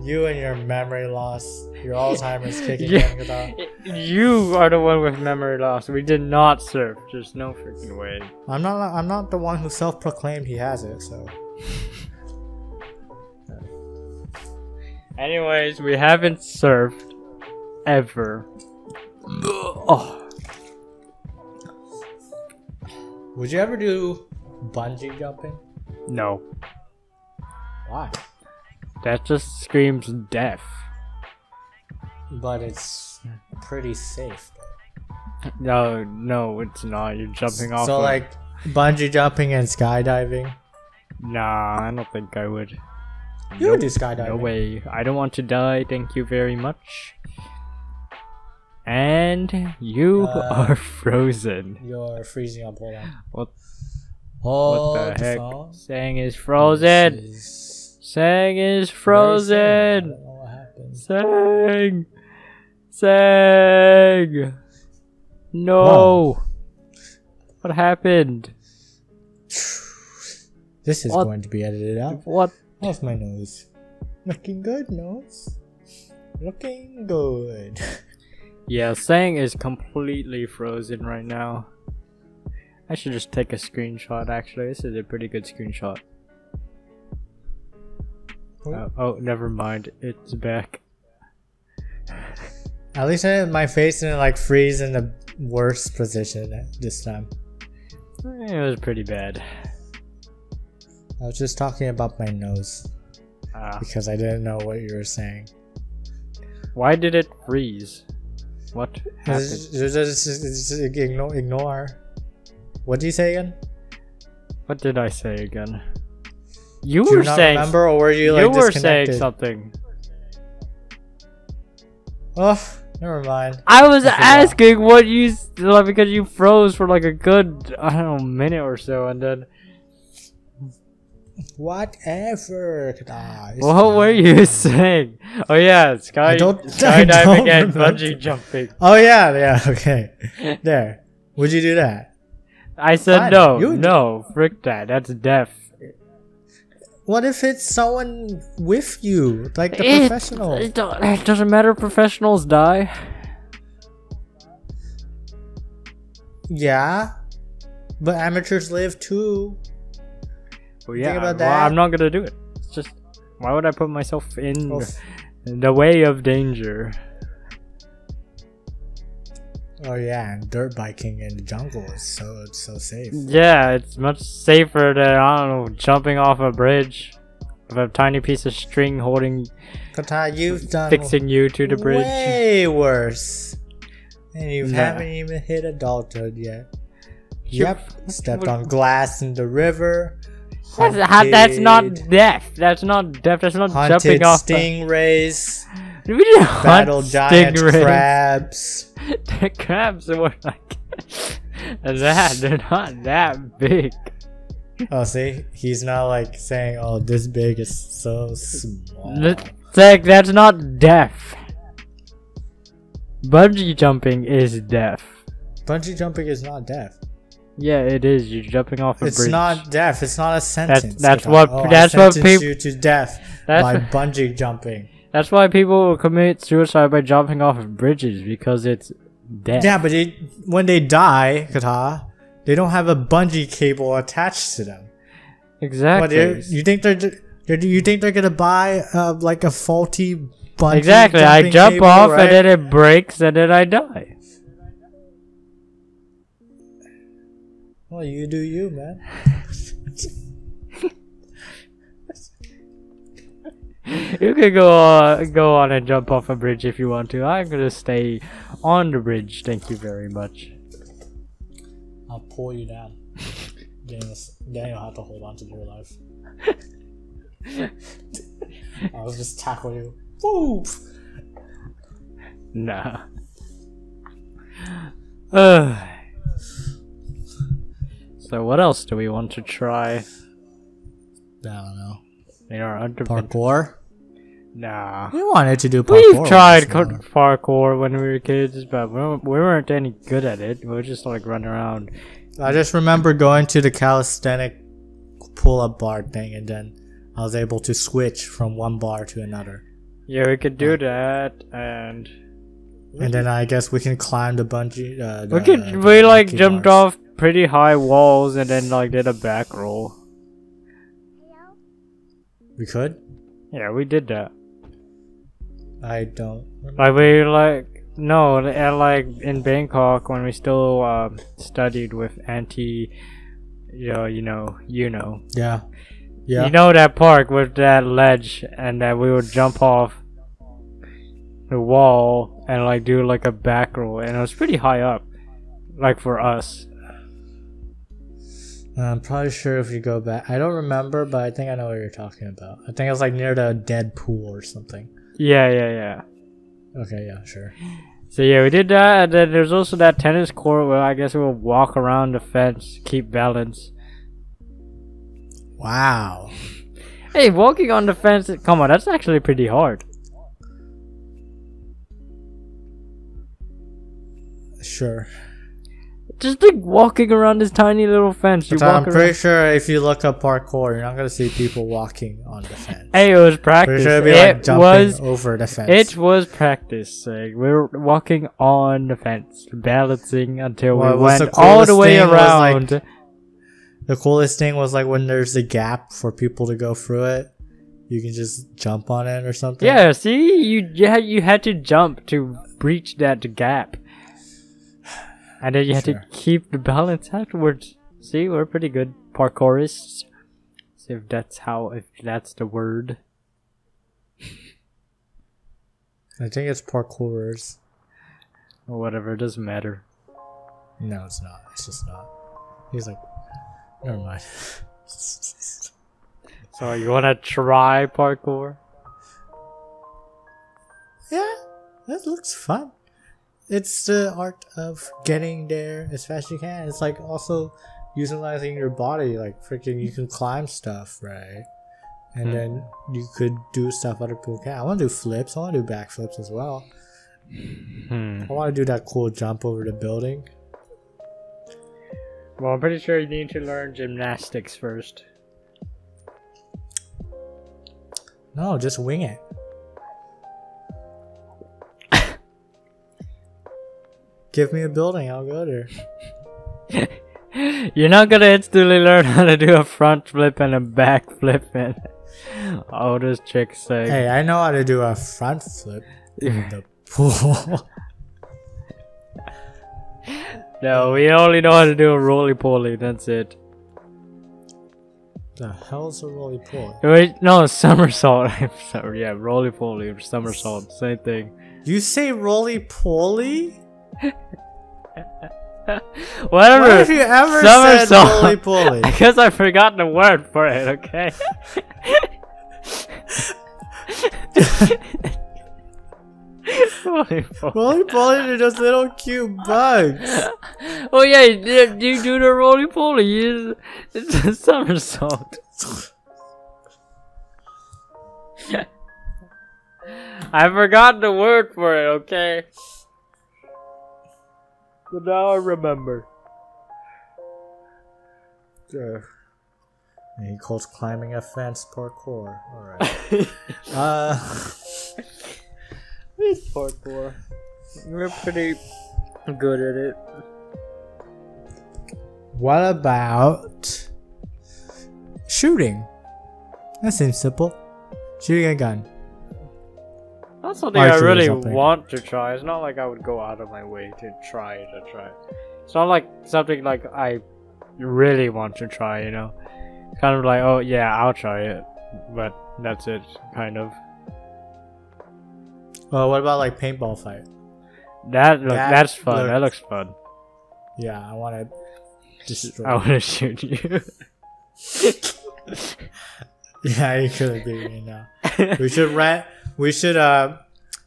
You and your memory loss, your Alzheimer's kicking Yeah. in. You are the one with memory loss. We did not surf. There's no freaking way. I'm not. I'm not the one who self-proclaimed he has it. So Anyways, we haven't surfed ever. Oh, would you ever do bungee jumping? no. Why? That just screams death. But it's pretty safe. No, no, it's not. You're jumping off. So a- like bungee jumping and skydiving. Nah, I don't think I would. You would do skydiving. No way. I don't want to die. Thank you very much. And you Uh, are frozen. You're freezing up. Hold on. What? Hold What the heck? phone. Saeng is frozen. Saeng is very sad. I frozen. what happened. Saeng. Saeng. No. What happened? This is What? going to be edited out. What? How's my nose? Looking good, nose. Looking good. Yeah, Saeng is completely frozen right now. I should just take a screenshot actually. This is a pretty good screenshot. Oh, oh, never mind. It's back. At least I, my face didn't like freeze in the worst position this time. It was pretty bad. I was just talking about my nose Ah, because I didn't know what you were saying. why did it freeze? What happened? Just, just- just- just ignore, ignore. What do you say again? What did I say again? You Do were not saying remember, or were you like you were saying something. Oh, never mind. I was I asking what you like because you froze for like a good I don't know minute or so, and then Whatever. Ah, it's what were you saying? Oh yeah, sky don't- skydiving and bungee jumping. Oh yeah, yeah. Okay. There. Would you do that? I said Fine, no, you- no, frick that. That's deaf. What if it's someone with you, like the It- professional? It, do- it doesn't matter. Professionals die. Yeah, but amateurs live too. Well, yeah. about well. I'm not gonna do it. It's just why would I put myself in Oh, the way of danger? Oh yeah, and dirt biking in the jungle is so it's so safe. Yeah, it's much safer than I don't know jumping off a bridge with a tiny piece of string holding Kata, you've done fixing you to the bridge. way worse, and you haven't even hit adulthood yet. You- Yep, stepped on glass in the river. That's, that's not death. That's not death. That's not jumping off. a- stingrays, we hunt battle giant stingrays. crabs. the crabs were like that. They're not that big. Oh, see, he's not like saying, "Oh, this big is so small." That's like that's not death. Bungee jumping is death. Bungee jumping is not death. Yeah, it is. You're jumping off a It's bridge. It's not death. It's not a sentence. that's Kata. what- Oh, that's I what sentenced you to death That's by what- bungee jumping. That's why people commit suicide by jumping off of bridges because it's death. Yeah, but it, when they die, Kata, they don't have a bungee cable attached to them. Exactly. you think they're, they're you think they're gonna buy uh, like a faulty bungee? exactly. I jump cable, off right? and then it breaks and then I die. Well, you do you, man. You can go on, go on and jump off a bridge if you want to. I'm gonna stay on the bridge. Thank you very much. I'll pull you down. then, you'll, have to hold on to your life. I'll just tackle you. Woo! Nah. Ugh. so what else do we want to try I don't know. In our under? Parkour? Nah. We wanted to do parkour. We've tried parkour when we were kids, but we weren't, any good at it. We were just like running around. I just remember going to the calisthenic pull-up bar thing and then I was able to switch from one bar to another. Yeah, we could do that, and And then I guess we can climb the bungee. Uh, we could the we like jumped bars. off pretty high walls and then like did a back roll. We could. Yeah, we did that. I don't. Like we like no, at like in Bangkok when we still um, studied with Auntie, you know, you know, you know, Yeah. Yeah. you know that park with that ledge, and that we would jump off the wall and like do like a back roll, and it was pretty high up, like for us. I'm probably sure if you go back. I don't remember, but I think I know what you're talking about. I think it was like near the dead pool or something. Yeah, yeah, yeah. Okay, yeah, sure. So yeah, we did that, and then there's also that tennis court where I guess we'll walk around the fence, keep balance. Wow. Hey, walking on the fence, come on, that's actually pretty hard. Sure. Just like walking around this tiny little fence, you I'm pretty around. sure if you look up parkour, you're not gonna see people walking on the fence. Hey, it was practice. sure be like It jumping was over the fence. it was practice. Like, we were walking on the fence, balancing until Well, we went the all the way was, like, around. the coolest thing was like when there's a gap for people to go through it, you can just jump on it or something. yeah, see, you you had, you had to jump to breach that gap, and then you Sure. to keep the balance afterwards. See, we're pretty good parkourists. See if that's how if that's the word. I think it's parkourers. whatever. It doesn't matter. No, it's not. It's just not. He's like, never mind. So you wanna try parkour? yeah, that looks fun. It's the art of getting there as fast as you can. It's like also utilizing your body. Like freaking, you can climb stuff, right? And Hmm. then you could do stuff other people can. I want to do flips. I want to do backflips as well. Hmm. I want to do that cool jump over the building. Well, I'm pretty sure you need to learn gymnastics first. No, just wing it. Give me a building, I'll go there. You're not gonna instantly learn how to do a front flip and a back flip and oh this chick saying Hey, I know how to do a front flip in the pool. No, we only know how to do a roly poly, that's it. the hell's a roly poly? Wait, no, somersault. I'm sorry, yeah, roly poly or somersault, same thing. You say roly poly? Whatever. When have you ever said Somersault. roly poly? Because I forgot the word for it, okay? roly poly. poly are just little cute bugs. Oh yeah, you, you do the roly poly. You, it's a somersault. I forgot the word for it. Okay. But now I remember. Uh, and he calls climbing a fence parkour. Alright. uh, It's parkour. We're pretty good at it. what about shooting? That seems simple. Shooting a gun. That's something I really something. want to try. It's not like I would go out of my way to try to try. It's not like something like I really want to try. You know, it's kind of like oh yeah, I'll try it, but that's it, kind of. Well, what about like paintball fight? That look That that's fun. That looks- looks fun. Yeah, I want to destroy. I want to shoot you. Yeah, you could have beat me now. We should rent. We should uh,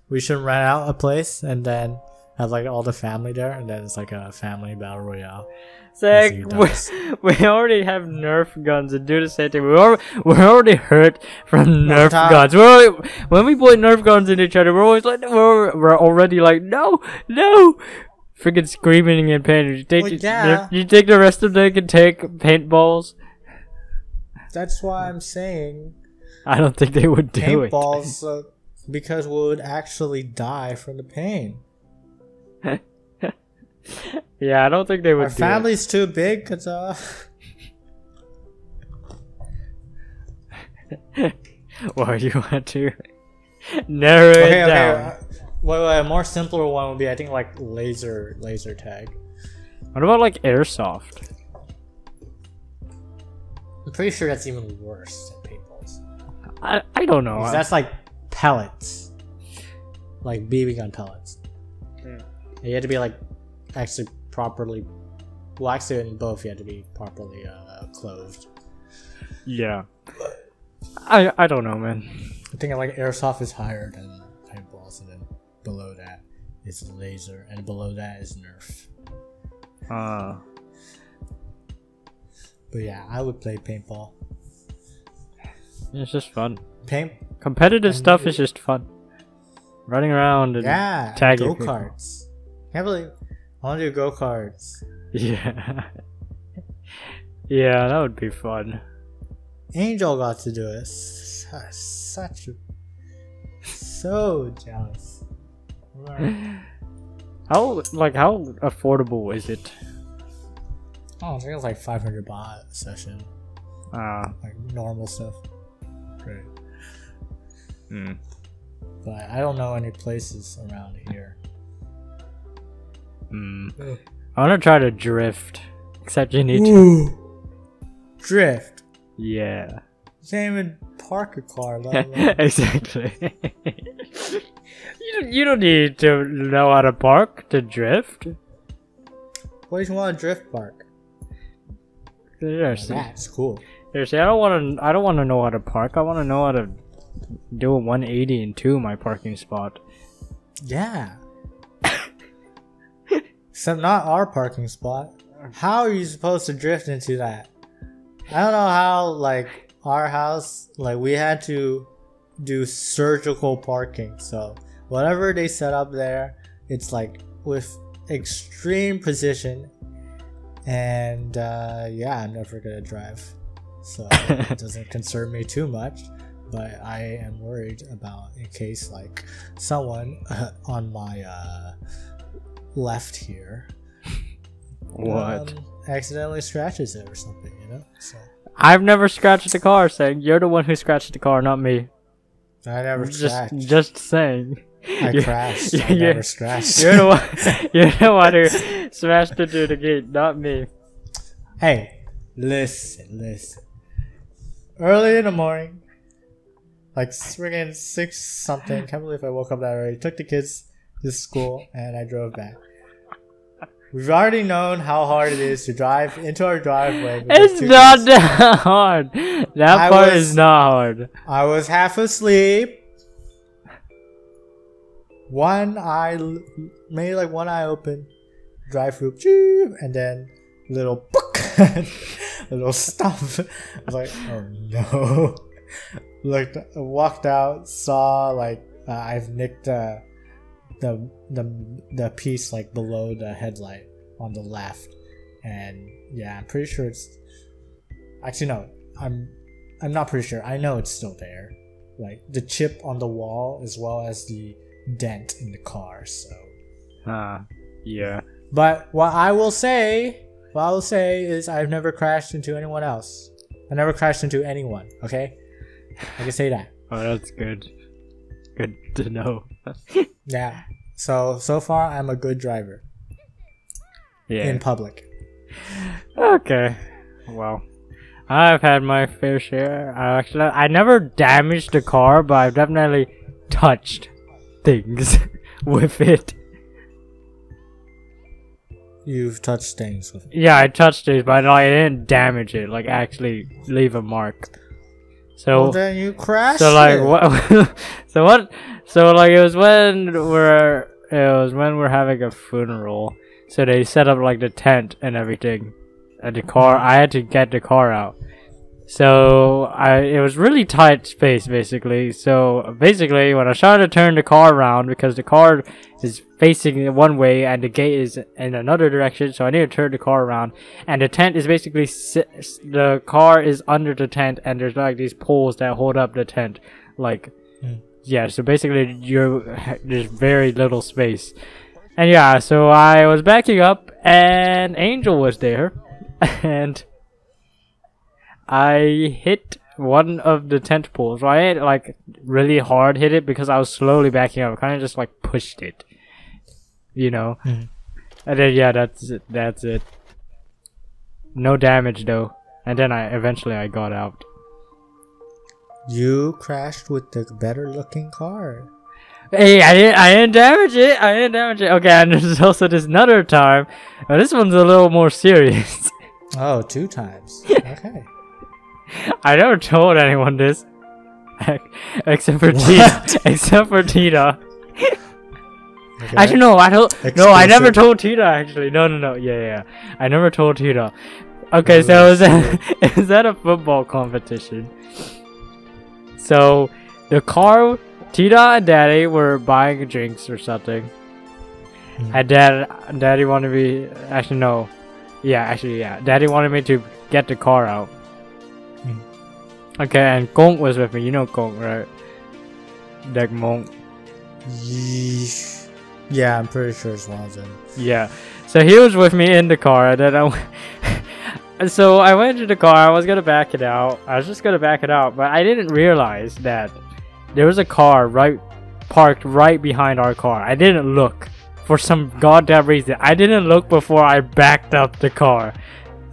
we should rent out a place and then have like all the family there, and then it's like a family battle royale. Zach, we, we already have Nerf guns and do the same thing. We're already, we're already hurt from Nerf guns. We're already, when we point Nerf guns at each other, we're always like, we're, we're already like, no, no, freaking screaming in pain. You take, Well, the- yeah. you take the rest of them and take paintballs. That's why I'm saying I don't think they would do it. Paintballs, uh, because we would actually die from the pain. Yeah, I don't think they would Our do family's too big, cause uh, it. Well, you want to narrow it okay, okay. down. uh, Wait, wait, a more simpler one would be, I think, like laser, laser tag. What about like airsoft? I'm pretty sure that's even worse than paintballs. I I don't know. that's like pellets, like BB gun pellets. Hmm. And you had to be like actually properly. Well, actually, in both, you had to be properly uh, closed. yeah. I I don't know, man. I think like airsoft is higher than paintballs, and then below that is laser, and below that is Nerf. Uh, But yeah, I would play paintball. It's just fun. Paint, Competitive And stuff it- is just fun. Running around and yeah, tagging go karts. Can't believe I want to do go karts. yeah. yeah, that would be fun. Angel got to do it. Such a so jealous. How like how affordable is it? Oh, I think it's like 500 baht a session, Uh, like normal stuff. Great. hmm. But I don't know any places around here. Hmm. I want to try to drift, except you need to. Drift. Yeah. You can't even park a car. exactly. you don't, you don't need to know how to park to drift. What do you want to drift park? That's cool. Seriously, I don't want to. I don't want to know how to park. I want to know how to do a 180 into my parking spot. Yeah. Except not our parking spot. How are you supposed to drift into that? I don't know how, like, our house, like, we had to do surgical parking. So, whatever they set up there, it's like with extreme precision. And, uh, yeah, I'm never gonna drive. So, it doesn't concern me too much. But I am worried about in case, like, someone uh, on my uh, left here What? um, accidentally scratches it or something, you know? So I've never scratched the car. Saying you're the one who scratched the car, not me. I never Just, scratched. just saying. I crashed. you- I never scratched. You're the one. You're the one who smashed into the gate, not me. hey, listen, listen. Early in the morning, like friggin' six something. Can't believe I woke up that early. Took the kids to school and I drove back. We've already known how hard it is to drive into our driveway. It's not kids. that hard. That I part was- is not hard. I was half asleep. One eye, maybe like one eye open, drive through, and then little book, little stuff. I was like, oh no. Looked, walked out, saw like uh, I've nicked uh, the the the piece like below the headlight on the left, and yeah, I'm pretty sure it's actually no, I'm I'm not pretty sure. I know it's still there. Like the chip on the wall as well as the dent in the car. So, Ah, yeah. but what I will say, what I will say is I've never crashed into anyone else. I never crashed into anyone. Okay, I can say that. Oh, that's good. Good to know. Yeah. So so far I'm a good driver yeah. in public. Okay. Well, I've had my fair share. I actually, I never damaged the car, but I've definitely touched things with it. You've touched things Yeah, I touched it, but I didn't damage it. Like actually leave a mark. So. Well, then you crashed. So like it. what? so what? So like it was when we're it was when we're having a funeral. So they set up like the tent and everything, and the car. I had to get the car out. So I it was really tight space basically. So basically when I started to turn the car around because the car is facing one way and the gate is in another direction, so I need to turn the car around. And the tent is basically the car is under the tent and there's like these poles that hold up the tent. Like Hmm. yeah, so basically you're there's very little space. And yeah, so I was backing up and Angel was there and I hit one of the tent poles. Hit like really hard hit it because I was slowly backing up. Kind of just like pushed it, you know. Mhm. And then yeah, that's it. That's it. No damage though. And then I eventually I got out. You crashed with the better looking car. Hey, I didn't, I didn't damage it. I didn't damage it. Okay, and there's also this another time. Now, this one's a little more serious. Oh, two times. Okay. I never told anyone this, except for Tina. Except for Tina. okay. Actually, no, I told. No, I never told Tina. Actually, no, no, no. Yeah, yeah. I never told Tina. Okay, so it was at, it was at a football competition. So, the car, Tina and Daddy were buying drinks or something, Hmm. and Dad, Daddy wanted me. Actually, no. Yeah, actually, yeah. Daddy wanted me to get the car out. Okay, and Gong was with me. You know Gong, right? Like Monk. Yeah, I'm pretty sure it's one of them. Yeah. So he was with me in the car, and then I. w- so I went to the car. I was gonna back it out. I was just gonna back it out, but I didn't realize that there was a car right parked right behind our car. I didn't look for some goddamn reason. I didn't look before I backed up the car.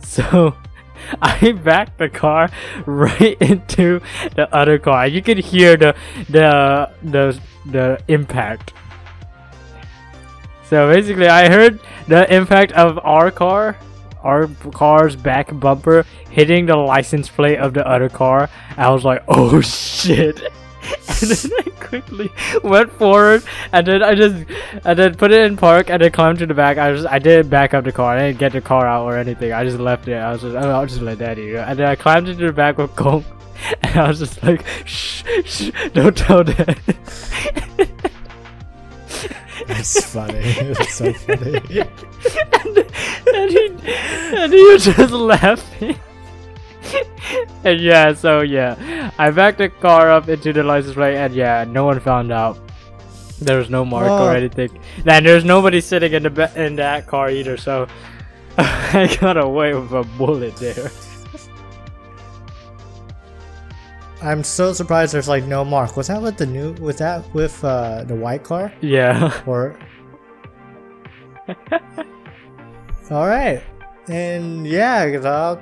So I backed the car right into the other car. You could hear the the the the impact. So basically, I heard the impact of our car, our car's back bumper hitting the license plate of the other car. I was like, "Oh shit!" And then I quickly went forward, and then I just, and then put it in park, and then climbed to the back. I just, I didn't back up the car. I didn't get the car out or anything. I just left it. I was just, I'll just let Daddy. do. And then I climbed into the back with Gong, and I was just like, "Shh, shh, don't tell Dad." It's funny. It's so funny. and, and he and he was just laughing. and yeah, so yeah, I backed the car up into the license plate, and yeah, no one found out. There was no mark Oh. or anything. And there's nobody sitting in the in that car either, so I got away with a bullet there. I'm so surprised there's like no mark. Was that with the new? Was that with uh, the white car? Yeah. Or all right, and yeah, dog,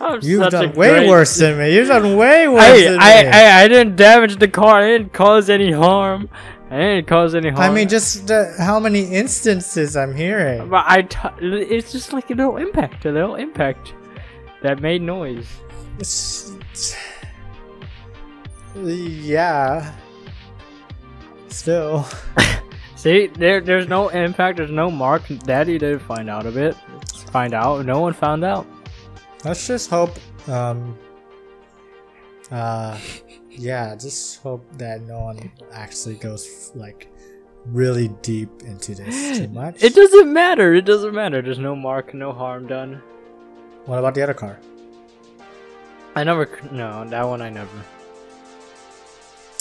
I'm you've such done way great- worse than me. You've done way worse I, than I, me. I, I didn't damage the car. I didn't cause any harm. I didn't cause any harm. I mean, just uh, how many instances I'm hearing. But I, t- it's just like a little impact, a little impact that made noise. It's- it's- yeah. Still, See, there, there's no impact, there's no mark. Daddy didn't find out of it. Find out, no one found out. Let's just hope. Um. Uh, yeah. Just hope that no one actually goes like really deep into this too much. It doesn't matter. It doesn't matter. There's no mark, no harm done. What about the other car? I never. No, that one I never.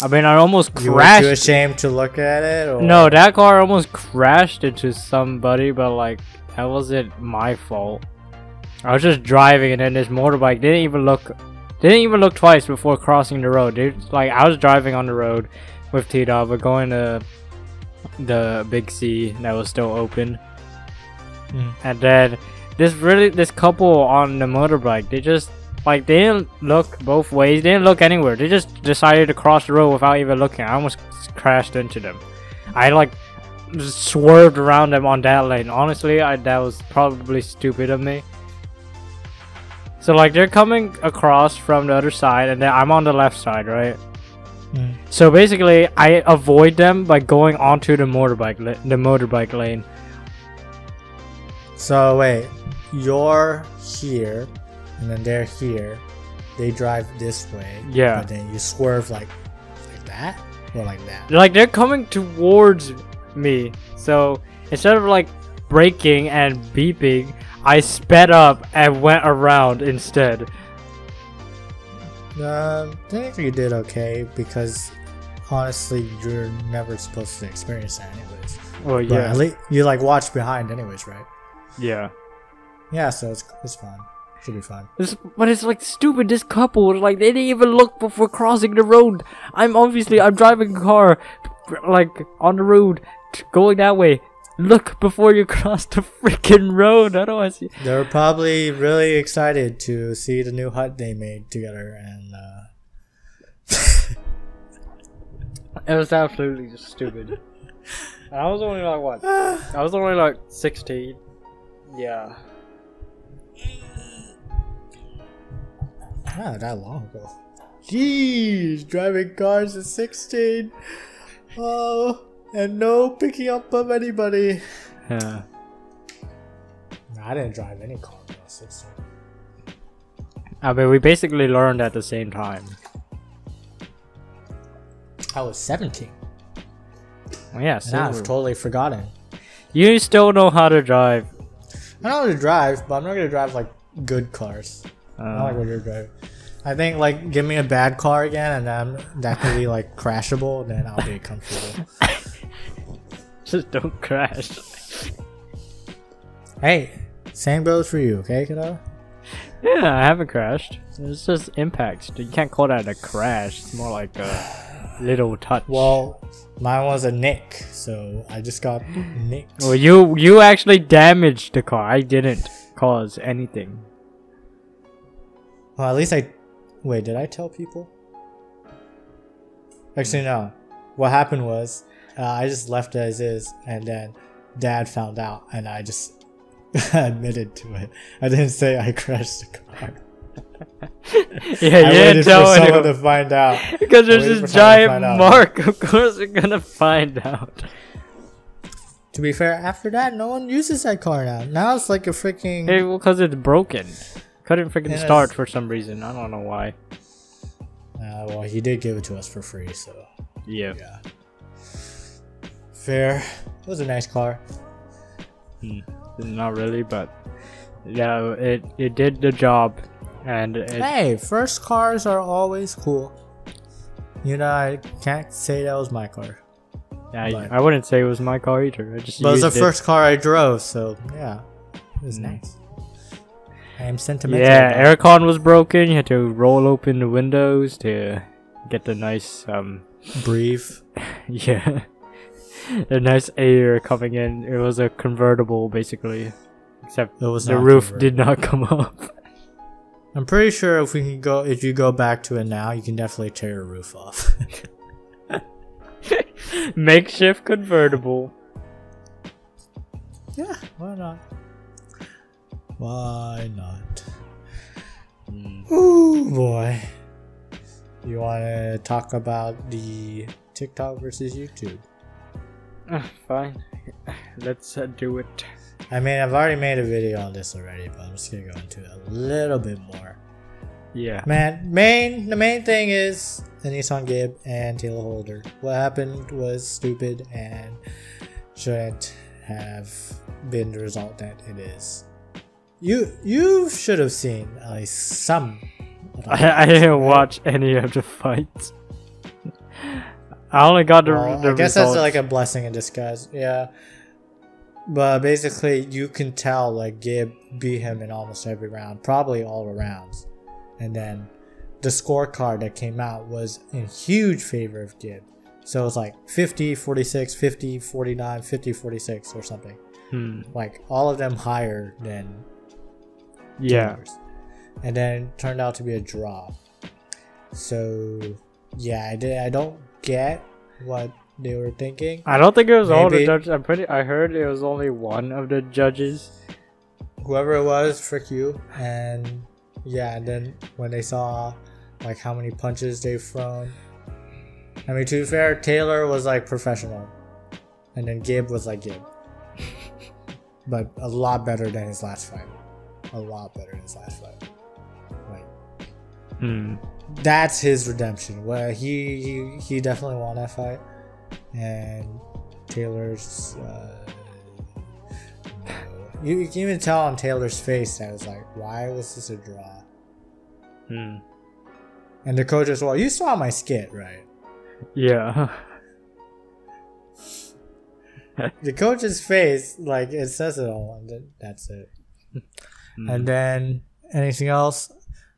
I mean, I almost crashed. You were too ashamed to look at it? Or? No, that car almost crashed into somebody, but like that wasn't my fault. I was just driving, and then this motorbike didn't even look, didn't even look twice before crossing the road. Dude, like I was driving on the road with T Dog, but going to the big C that was still open, Mm. and then this really this couple on the motorbike, they just like they didn't look both ways, they didn't look anywhere. They just decided to cross the road without even looking. I almost crashed into them. I like swerved around them on that lane. Honestly, I that was probably stupid of me. So like they're coming across from the other side, and then I'm on the left side, right? Mm. So basically, I avoid them by going onto the motorbike the motorbike lane. So wait, you're here, and then they're here, they drive this way. Yeah. But then you swerve like like that or like that. Like they're coming towards me. So instead of like braking and beeping, I sped up and went around instead. Um, I think you did okay because honestly, you're never supposed to experience that anyways. Well, But yeah, at least you like watch behind anyways, right? yeah. Yeah, so it's it's fine. Should be fine. It's, but it's like stupid. This couple, like they didn't even look before crossing the road. I'm obviously I'm driving a car, like on the road, going that way. Look before you cross the freaking road. Otherwise, you- they're probably really excited to see the new hut they made together, and uh, it was absolutely just stupid. And I was only like what? I was only like 16. Yeah. not that long ago. Jeez, driving cars at 16. Oh, and no picking up of anybody. Yeah. I didn't drive any car when I was 16. I mean, we basically learned at the same time. I was 17. Well, yeah, And so I've totally forgotten. you still know how to drive. I know how to drive, but I'm not gonna drive like good cars. Not like Uh, what you're driving. I think like give me a bad car again, and then that could be like crashable. Then I'll be comfortable. just don't crash. hey, same goes for you, okay, kiddo? Yeah, I haven't crashed. It's just impact. You can't call that a crash. It's more like a little touch. Well, mine was a nick, so I just got nicked. Well, you you actually damaged the car. I didn't cause anything. Well, at least I. Wait, did I tell people? Actually, no. What happened was, uh, I just left it as is, and then Dad found out, and I just admitted to it. I didn't say I crashed the car. Yeah, I you didn't for tell someone anyone. to find out. Because there's this for someone giant mark. Of course, you're gonna find out. To be fair, after that, no one uses that car now. Now it's like a freaking. Hey, well, because it's broken. Couldn't freaking Yeah, start for some reason. I don't know why. Uh, well, he did give it to us for free, so Yeah. yeah. Fair. It was a nice car. Not really, but yeah, it it did the job, and it, Hey, first cars are always cool. You know, I can't say that was my car. I, but- I wouldn't say it was my car either. I just But it was the it. first car I drove, so yeah. It was Mm. nice. I am sentimental. Yeah, aircon was broken. You had to roll open the windows to get the nice um Breathe. yeah the nice air coming in. It was a convertible basically, except It was the roof did not come up. I'm pretty sure if we can go, if you go back to it now, you can definitely tear your roof off. Makeshift convertible. yeah, why not? Why not? Mm. Ooh boy. You want to talk about the TikTok versus YouTube? Fine, let's uh, do it. I mean, I've already made a video on this already, but I'm just gonna go into it a little bit more. Yeah. Man, main the main thing is the AnEsonGib and Tayler Holder. What happened was stupid and shouldn't have been the result that it is. You you should have seen at least some. of the I, I didn't watch any of the fights. I only got the. Well, the I guess results. that's like a blessing in disguise. Yeah. But basically, you can tell like Gib beat him in almost every round, probably all the rounds. And then the scorecard that came out was in huge favor of Gib. So it was like 50, 46, 50, 49, 50, 46 or something. Hmm. Like all of them higher than Yeah. And then it turned out to be a draw. So yeah, I did I don't get what they were thinking. I don't think it was all the judges. I'm pretty. I heard it was only one of the judges. whoever it was, frick you. And yeah, and then when they saw like how many punches they've thrown, I mean, to be fair, Tayler was like professional, and then Gib was like Gib, but a lot better than his last fight. A lot better than his last fight. Like Hmm. That's his redemption. Where he he, he definitely won that fight, and Tayler's. Uh, you, you can even tell on Tayler's face that it was like, why was this a draw? Hmm. And the coach as well. You saw my skit, right? Yeah. The coach's face, like it says it all, and that's it. Hmm. And then anything else?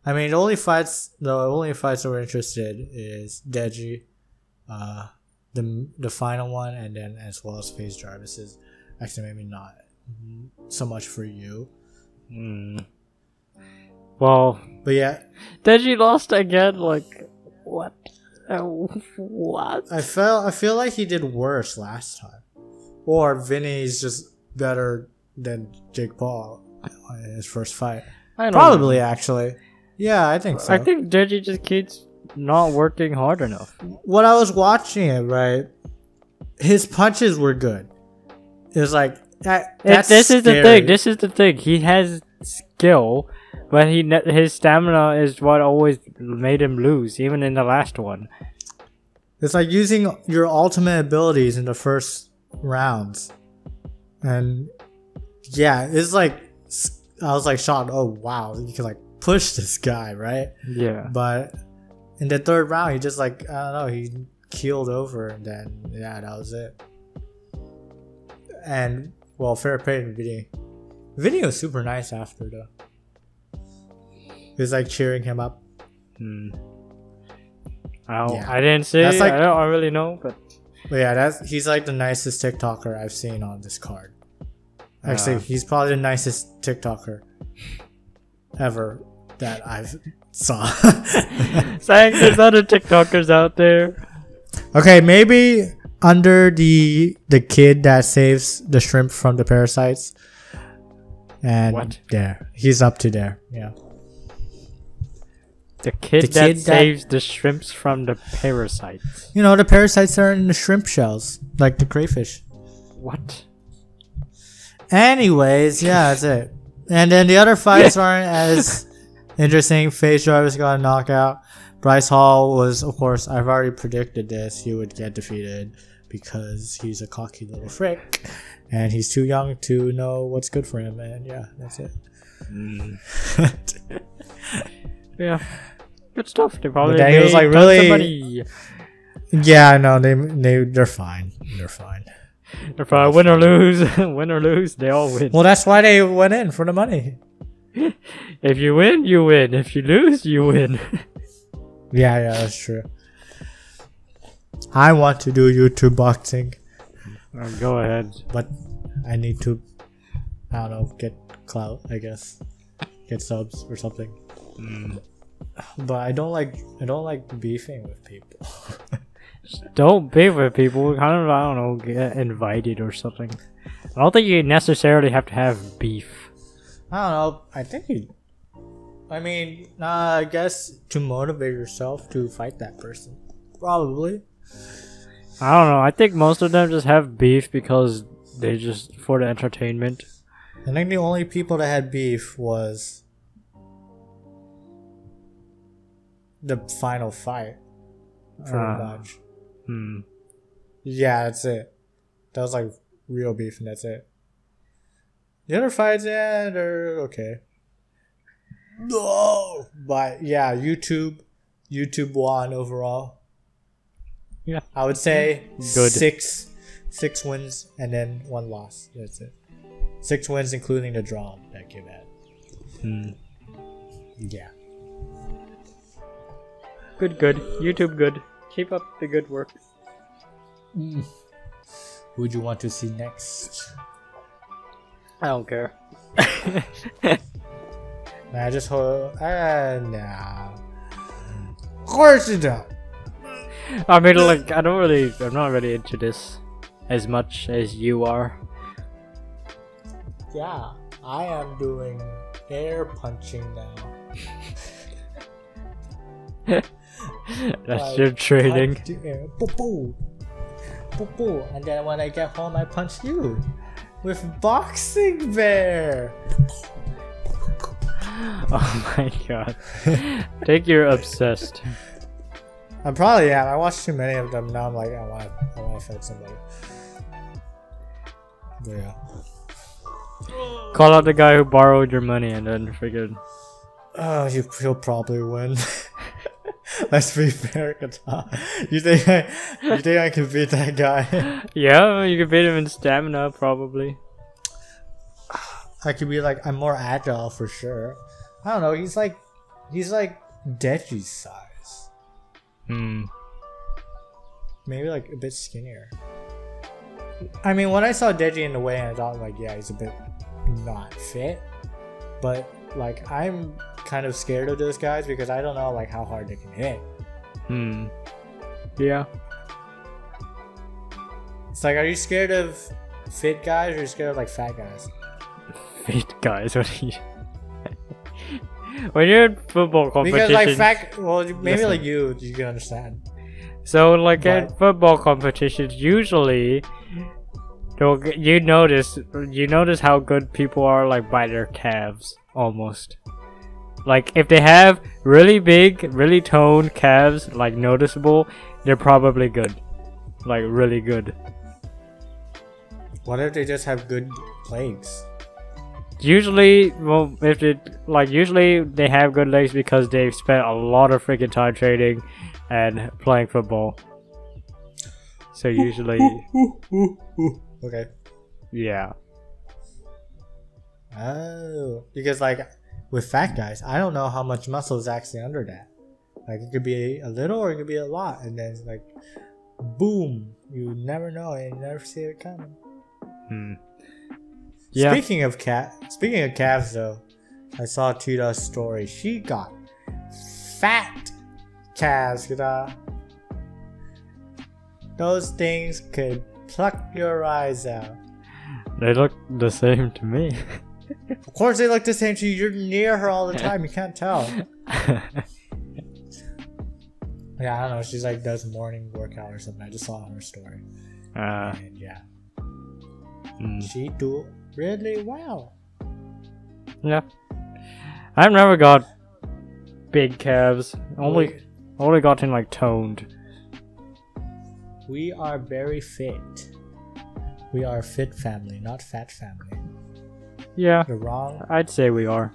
I mean, the only fights, the only fights that we're interested is Deji, uh, the the final one, and then as well as FaZe Jarvis's. Actually, maybe not so much for you, Hmm. Well, but yeah, Deji lost again. Like, what? Uh, what? I felt I feel like he did worse last time, or Vinnie's just better than Jake Paul in his first fight. I don't Probably, actually. Yeah, I think so. I think Deji just keeps not working hard enough. when I was watching it, right, his punches were good. It was like that. That's this is the thing. This is the thing. He has skill, but he ne- his stamina is what always made him lose, even in the last one. It's like using your ultimate abilities in the first rounds, and yeah, it's like I was like shocked. Oh wow, you can like push this guy, right? Yeah. But in the third round, he just like I don't know, he keeled over, and then yeah, that was it. And well, fair play to Vinnie. Vinnie was super nice after though. He was like cheering him up. Hmm. I, don't- Yeah. I didn't see. That's like- I don't I really know, but But yeah, that's he's like the nicest TikToker I've seen on this card. Actually, Ah. he's probably the nicest TikToker ever that I've saw. saying there's other TikTokers out there. okay, maybe under the the kid that saves the shrimp from the parasites. And What? there, he's up to there. Yeah. The kid, The that kid that- saves the shrimps from the parasites. You know the parasites are in the shrimp shells, like the crayfish. What? Anyways, yeah, that's it. And then the other fights aren't as interesting. FaZe Jarvis got a knockout. Bryce Hall was, of course, I've already predicted this. He would get defeated because he's a cocky little frick. And he's too young to know what's good for him. And yeah, that's it. Yeah. Good stuff. They probably he was, like, really- yeah, I know. They, they, they're fine. They're fine. If I win or lose, win or lose, they all win. Well, that's why they went in for the money. If you win, you win. If you lose, you win. Yeah, yeah, that's true. I want to do YouTube boxing. Uh, Go ahead. but I need to, I don't know, get clout, I guess, get subs or something. But I don't like, I don't like beefing with people. Don't beef with people. Kind of, I don't know, get invited or something. I don't think you necessarily have to have beef. I don't know. I think you. I mean, uh, I guess to motivate yourself to fight that person, probably. I don't know. I think most of them just have beef because they just for the entertainment. I think the only people that had beef was the final fight, pretty Ah. much. Hmm. Yeah, that's it. That was like real beef, and that's it. The other fights, yeah, they're okay. No, but yeah, YouTube, YouTube won overall. Yeah. I would say Good. six, six wins and then one loss. That's it. Six wins, including the draw that came out. Hmm. Yeah. Good, good. YouTube, good. Keep up the good work. Who would you want to see next? I don't care. I just hope. Uh, nah. Of course you don't. I mean, like, I don't really, I'm not really into this as much as you are. Yeah, I am doing air punching now. That's Like, your training. Punch the air. Boo boo. Boo boo. And then when I get home, I punch you with boxing bear. Oh my god. Take your obsessed. I'm probably yeah. I watched too many of them. Now I'm like, I want, I want to fight somebody. But yeah. Call out the guy who borrowed your money and then figured. Oh, you, he'll probably win. Let's be fair. You think I, you think I can beat that guy? Yeah, you can beat him in stamina probably. I could be like, I'm more agile for sure. I don't know. He's like, he's like Deji's size. Hmm. Maybe like a bit skinnier. I mean, when I saw Deji in the way, I thought like, yeah, he's a bit not fit. But like, I'm kind of scared of those guys because I don't know like how hard they can hit. Hmm. Yeah. It's like, are you scared of fit guys or are you scared of like fat guys? Fit guys, what are you? when you're in football competition, Because like fat, well, maybe Listen. like you, you can understand. so like at But- football competitions, usually, you'll you notice you notice how good people are like by their calves almost. Like if they have really big, really toned calves, like noticeable, they're probably good, like really good. What if they just have good legs? Usually, well, if it like usually they have good legs because they've spent a lot of freaking time training and playing football. So usually, Okay. yeah, Oh, because like with fat guys, I don't know how much muscle is actually under that. Like it could be a little or it could be a lot, and then it's like, boom, you never know and you never see it coming. hmm. yeah. Speaking of cat, speaking of calves though, I saw Tita's story. She got fat calves. Kita. Those things could pluck your eyes out. They look the same to me. Of course, they look the same to you. You're near her all the time. You can't tell. Yeah, I don't know. She's like does morning workout or something. I just saw on her story, uh, and yeah, mm, she do really well. yeah. I've never got big calves. Only, only gotten like toned. We are very fit. We are a fit family, not fat family. Yeah, You're wrong. I'd say we are.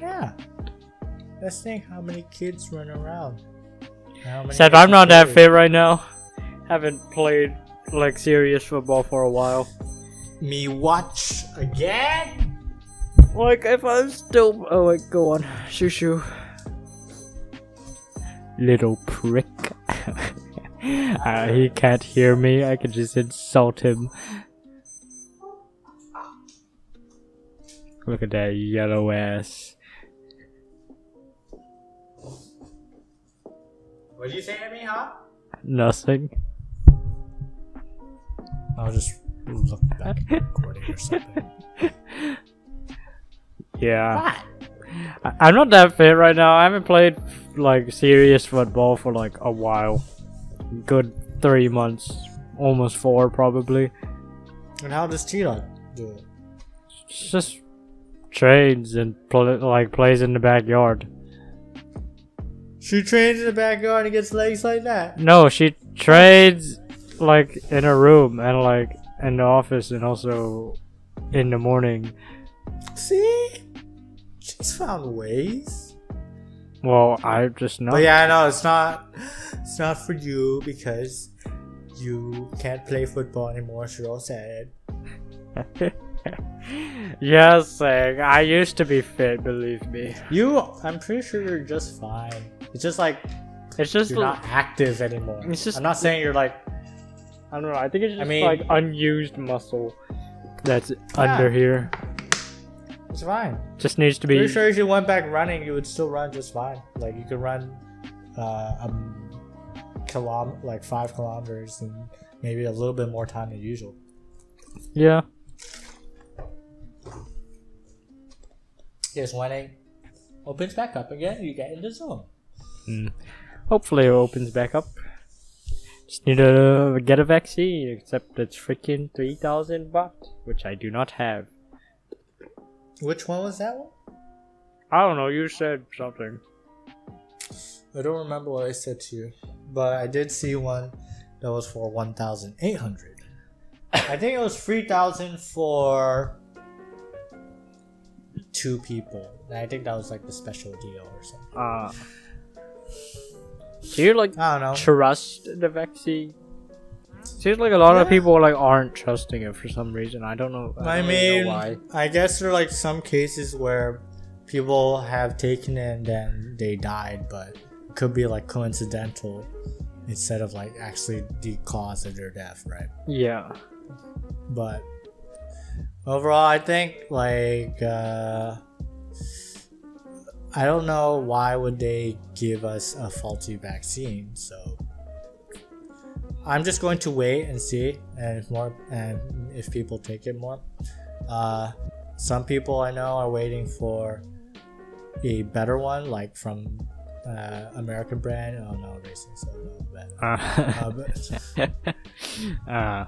Yeah. Let's think how many kids run around. How many Except I'm not that fit right now. Haven't played like serious football for a while. Me watch again? Like if I'm still oh wait, go on. Shoo shoo. Little prick. uh, he can't hear me, I can just insult him. Look at that yellow ass. What did you say to me, huh? Nothing. I'll just look back at the recording or something. Yeah. What? I- I'm not that fit right now. I haven't played like serious football for like a while. Good three months, almost four probably. And how does Tila do it? It's just trades and pl- like plays in the backyard. She trains in the backyard and gets legs like that. No, she trades like in a room and like in the office and also in the morning. See? She's found ways. Well, I just know. But yeah, I know it's not it's not for you because you can't play football anymore, Cheryl said. yes, saying I used to be fit. Believe me. You I'm pretty sure you're just fine. It's just like It's just you're not active anymore. It's just- I'm not saying you're like I don't know. I think it's just mean- like unused muscle that's under here. it's fine. Just needs to be. Pretty sure if you went back running, you would still run just fine. Like you could run uh, a kilom like five kilometers and maybe a little bit more time than usual. Yeah. Yes, when it opens back up again, you get in the zone. Mm. Hopefully it opens back up. Just need to get a vaccine, except it's freaking 3000 baht, which I do not have. Which one was that one? I don't know. You said something. I don't remember what I said to you, but I did see one that was for 1,800. I think it was 3,000 for two people. I think that was like the special deal or something. Uh, do you like I don't know. trust the vaccine? Seems like a lot of people like aren't trusting it for some reason. I don't know. I, I don't mean, know why. I guess there are like some cases where people have taken it and then they died, but it could be like coincidental instead of like actually the cause of their death, right? Yeah. But overall, I think like uh, I don't know why would they give us a faulty vaccine. So I'm just going to wait and see, and if more and if people take it more. Uh, some people I know are waiting for a better one, like from uh, American brand. Oh no, racist. So no, but, uh, Uh, but, uh,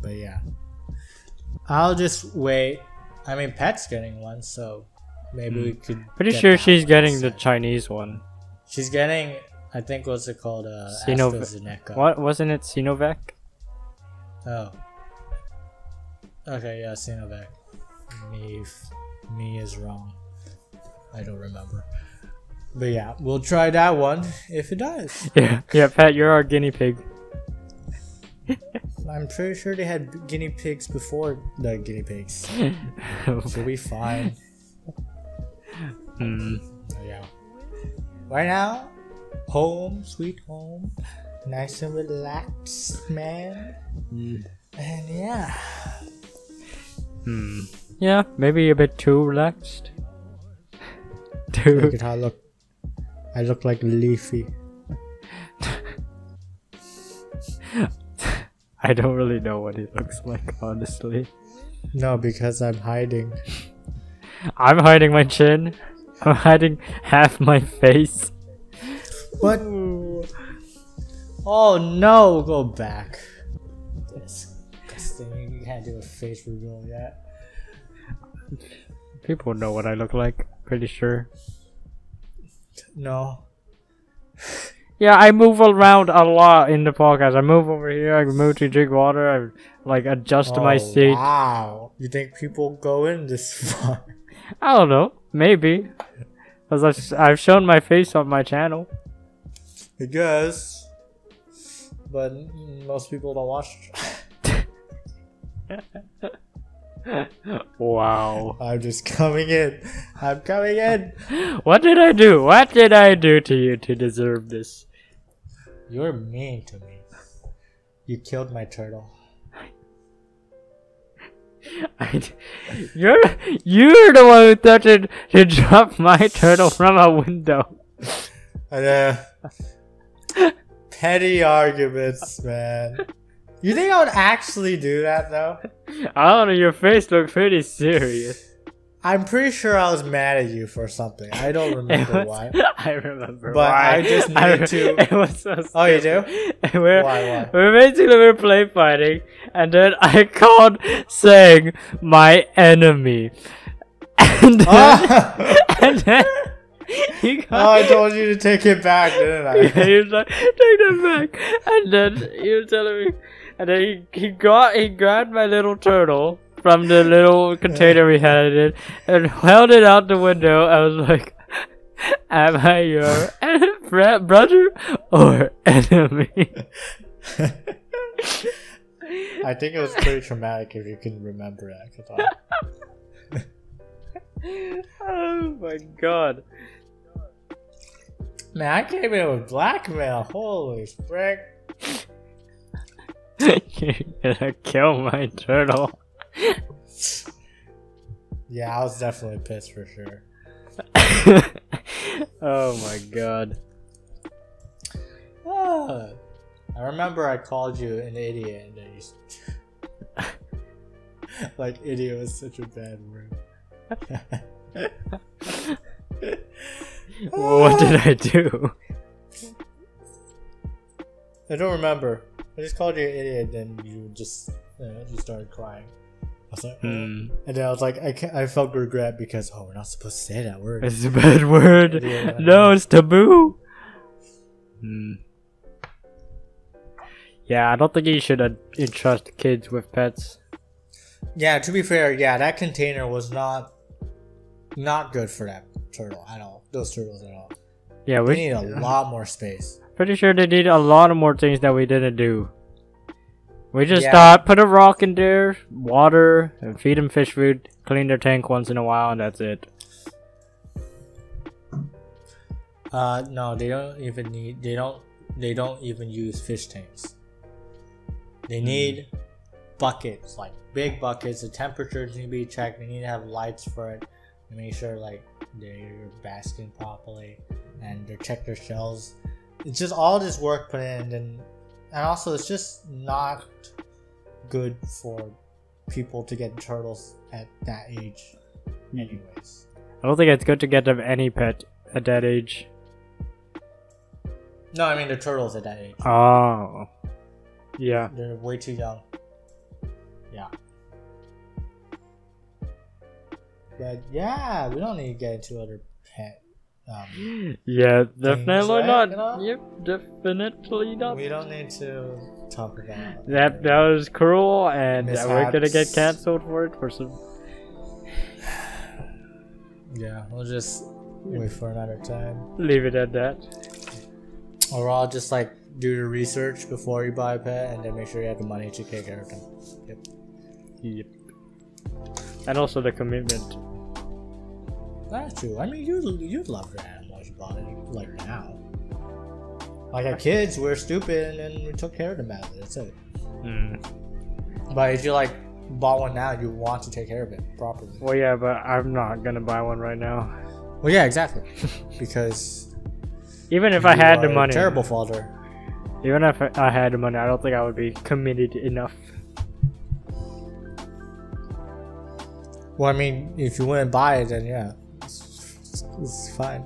but yeah, I'll just wait. I mean, Pat's getting one, so maybe we could. pretty sure she's one getting the. Chinese one. She's getting. I think what's it called? Uh, Sinov- What wasn't it? Sinovac? Oh. Okay, yeah, Sinovac. Me, me is wrong. I don't remember. But yeah, we'll try that one if it does. Yeah. Yeah, Pat, you're our guinea pig. I'm pretty sure they had guinea pigs before the guinea pigs. Should be fine. Oh, yeah. Right now, home, sweet home, nice and relaxed, man. Mm. And yeah, Hmm. Yeah, maybe a bit too relaxed. Too. look at how I look. I look like Leafy. I don't really know what he looks like, honestly. No, because I'm hiding. I'm hiding my chin. I'm hiding half my face. What? Oh no! Go back. Disgusting. You can't do a face reveal yet. People know what I look like, pretty sure. No. Yeah, I move around a lot in the podcast. I move over here, I move to drink water, I like adjust my Oh, seat. Wow. You think people go in this far? I don't know, maybe. Because I've, I've shown my face on my channel. I guess. But most people don't watch. wow. I'm just coming in. I'm coming in. What did I do? What did I do to you to deserve this? You're mean to me. You killed my turtle. I, you're you're the one who threatened to drop my turtle from a window. And, uh, petty arguments, man. You think I would actually do that though? I don't know. Your face looked pretty serious. I'm pretty sure I was mad at you for something. I don't remember was- why. I remember But why. I just I- need to- It was so Oh, you do? We're, Why, why? we're basically we're play fighting, and then I called saying my enemy, and then, oh, and then he got. Oh, I told you to take it back, didn't I? Yeah, he was like, take that back. And then he was telling me, and then he, he got, he grabbed my little turtle from the little container we had it in and held it out the window. I was like, am I your brother or enemy? I think it was pretty traumatic if you can remember that. oh my god. Man, I came in with blackmail. Holy frick. You're gonna kill my turtle. Yeah, I was definitely pissed for sure. oh my god. Ah, I remember I called you an idiot and then you. like, idiot was such a bad word. Well, what did I do? I don't remember. I just called you an idiot, then you just you started crying. Was like, Hmm. and then I was like, I, ca- I felt regret because oh, we're not supposed to say that word. It's a bad word. Yeah. No, it's taboo. Hmm. Yeah, I don't think you should uh, entrust kids with pets. Yeah, to be fair, yeah, that container was not not good for that turtle at all. Those turtles at all. Yeah, We we need a lot more space. pretty sure they need a lot of more things that we didn't do. We just Yeah. thought put a rock in there, water, and feed them fish food, clean their tank once in a while, and that's it. Uh, no, they don't even need. They don't. They don't even use fish tanks. They need buckets, like big buckets. The temperatures need to be checked. They need to have lights for it to make sure like they're basking properly and they check their shells. It's just all this work put in, and and also it's just not good for people to get turtles at that age, anyways. I don't think it's good to get them any pet at that age. No, I mean the turtles at that age. Oh. Yeah. They're way too young. Yeah. But yeah, we don't need to get into other. Um, Yeah, definitely not. Yep, definitely not. we don't need to talk about That that was cruel, and uh, we're gonna get cancelled for it for some. Yeah, we'll just wait for another time. Leave it at that. Or I'll just like do the research before you buy a pet, and then make sure you have the money to take care of them. Yep. Yep. And also the commitment. That's true. I mean, you you love your animals you bought it like now. Like as kids, we're stupid, and we took care of them badly. That's it. Hmm. But if you like bought one now, you want to take care of it properly. Well, yeah, but I'm not gonna buy one right now. Well, yeah, exactly. because Even if I had the money. terrible father. Even if I had the money, I don't think I would be committed enough. Well, I mean, if you wouldn't buy it, then yeah, it's, it's fine.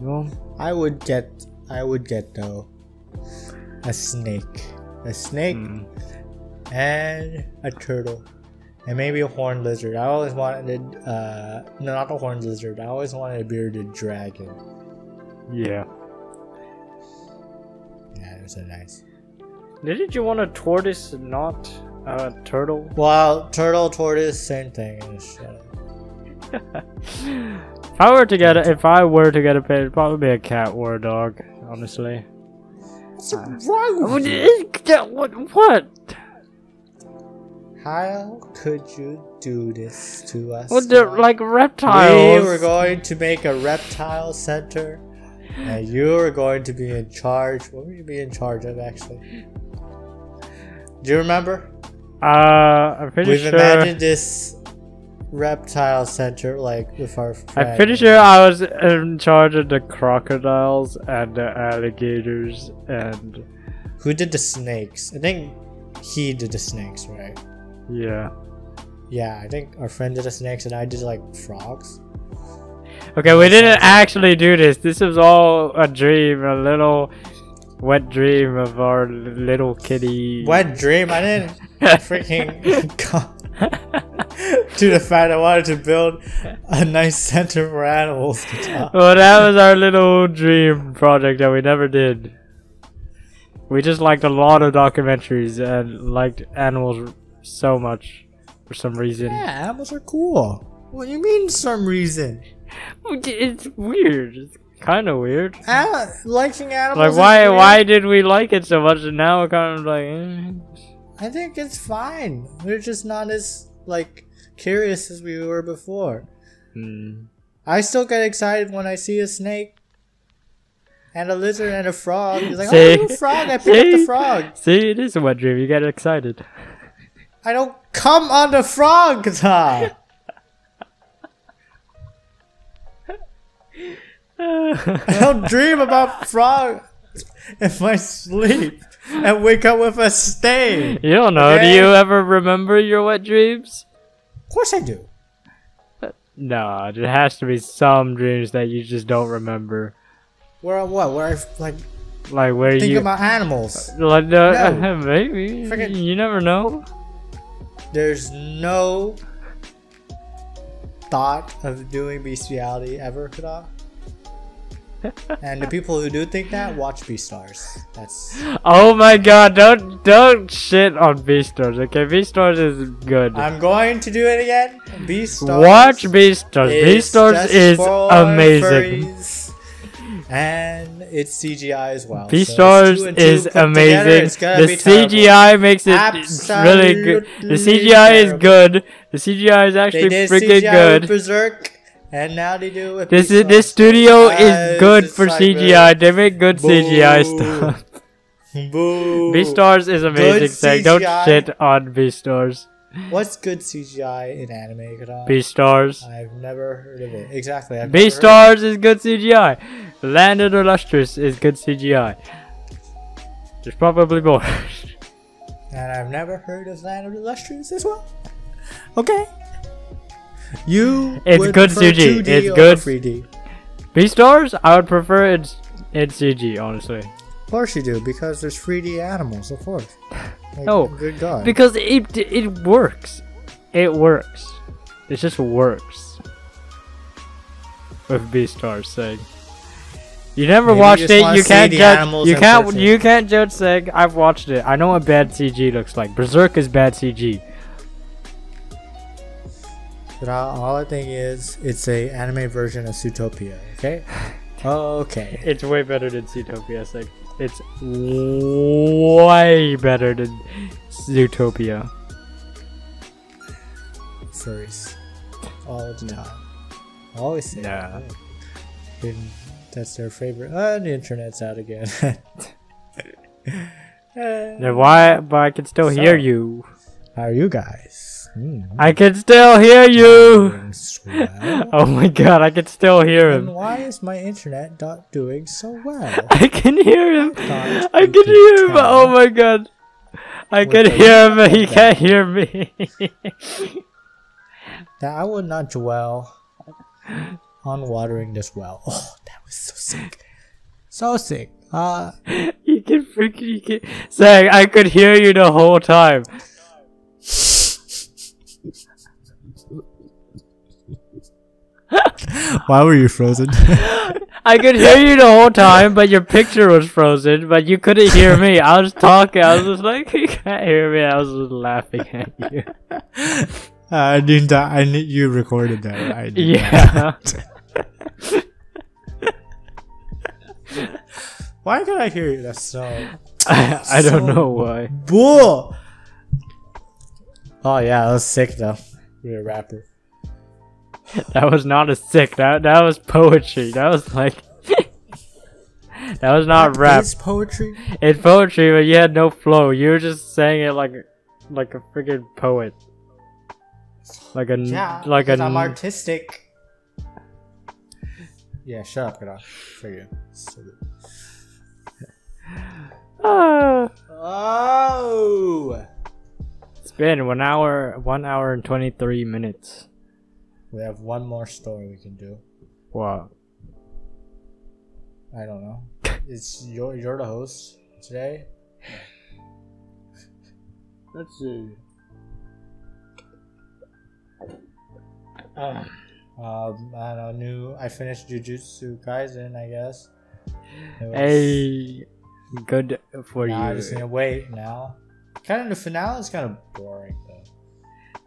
No. I would get, I would get though, a snake, a snake, Hmm. and a turtle, and maybe a horned lizard. I always wanted, uh, no, not a horned lizard. I always wanted a bearded dragon. Yeah. Yeah, those are nice. Didn't you want a tortoise, not a turtle? Well, turtle, tortoise, same thing. in the shadow. If I were to get a, if I were to get a pet, it'd probably be a cat or a dog. Honestly. What's wrong What? with you? What? What? How could you do this to us? What? They're Scott? like We were going to make a reptile center, and you were going to be in charge. What were you be in charge of, actually? Do you remember? Uh, I'm pretty We've sure. imagined this reptile center, like with our. I'm pretty sure I was in charge of the crocodiles and the alligators and Who did the snakes? I think he did the snakes, right? yeah. Yeah, I think our friend did the snakes, and I did like frogs. Okay, we didn't actually do this. This was all a dream, a little wet dream of our little kitty. Wet dream. I didn't freaking to the fact I wanted to build a nice center for animals to talk. well, that was our little dream project that we never did. We just liked a lot of documentaries and liked animals so much for some reason. Yeah, animals are cool. What do you mean, some reason? It's weird. It's kind of weird. Ah, liking animals. Like why? Why did we like it so much? And now we're kind of like, eh. I think it's fine. We're just not as like curious as we were before. Hmm. I still get excited when I see a snake and a lizard and a frog. It's like, See? oh, a frog! I picked up the frog. See, it is a wet dream. You get excited. I don't come on the frog, Kata. I don't dream about frog in my sleep and wake up with a stain. you don't know. Okay. Do you ever remember your wet dreams? Of course I do. No, there has to be some dreams that you just don't remember. Where what? Where I like Like where think you about animals. like no, No. maybe you never know. there's no thought of doing bestiality ever, Kata. and the people who do think that watch Beastars. That's Oh my god, don't don't shit on Beastars, okay? Beastars is good. I'm going to do it again. Beastars. Watch Beastars. is Beastars is amazing. furries. And it's CGI as well. so two Beastars two is put together, amazing. The terrible. CGI makes it really good. The Absolutely CGI is good. The CGI is actually freaking CGI good. Berserk, and now they do it with This is this studio Guys, is good for like CGI. They make good CGI stuff. Boo. Beastars is amazing. Saying don't shit on Beastars. What's good CGI in anime? Beastars. I've never heard of it. Exactly. I've never heard of Beastars is good CGI. Land of the Lustrous is good CGI. There's probably more. And I've never heard of Land of the Illustrious as well. Okay. You. It's good CG. 2D It's good. 3D. Beastars, I would prefer it in CG, honestly. Of course you do, because there's 3D animals, of course. Like, No, Good God. Because it it works. It works. It just works. With Beastars saying. You never Maybe watched just it. You can't judge. You can't. person. You can't judge saying I've watched it. I know what bad CG looks like. Berserk is bad CG. But all, I think is, it's a anime version of Zootopia, okay? Okay. It's way better than Zootopia. It's like it's way better than Zootopia. Furries. All the time. Always say Nah. that. That's their favorite. Uh, the internet's out again. Then why? But I can still hear you. How are you guys? Hmm. I can still hear you. Oh my god, I can still hear And him. why is my internet not doing so well? I can hear him. I can hear him. Oh my god. I can hear him, but he can't hear me. That I would not dwell on watering this well. Oh, that was so sick. So sick. Uh, you can freaking. He can. I could hear you the whole time. why were you frozen? I could hear you the whole time, but your picture was frozen, but you couldn't hear me. I was talking, I was just like, you can't hear me. I was just laughing at you. Uh, I didn't. I knew you recorded that. I did Yeah. Why could I hear you? That's so. I, I don't know why. Bull. Oh yeah, that was sick though. You're a rapper. That was not a sick. That that was poetry. That was like. that was not rap. Is poetry. It's poetry, but you had no flow. You were just saying it like, like a freaking poet. Like a Yeah, like a. I'm artistic. Yeah, shut up, get off. You. Ah. Oh. It's been one hour, one hour and twenty three minutes. We have one more story we can do. Wow. I don't know. It's you're you're the host today. Let's see. Um, I don't know. New. I finished Jujutsu Kaisen. I guess. It was- Hey, good for Nah, I you. just need to wait now. Kind of the finale is kind of boring though.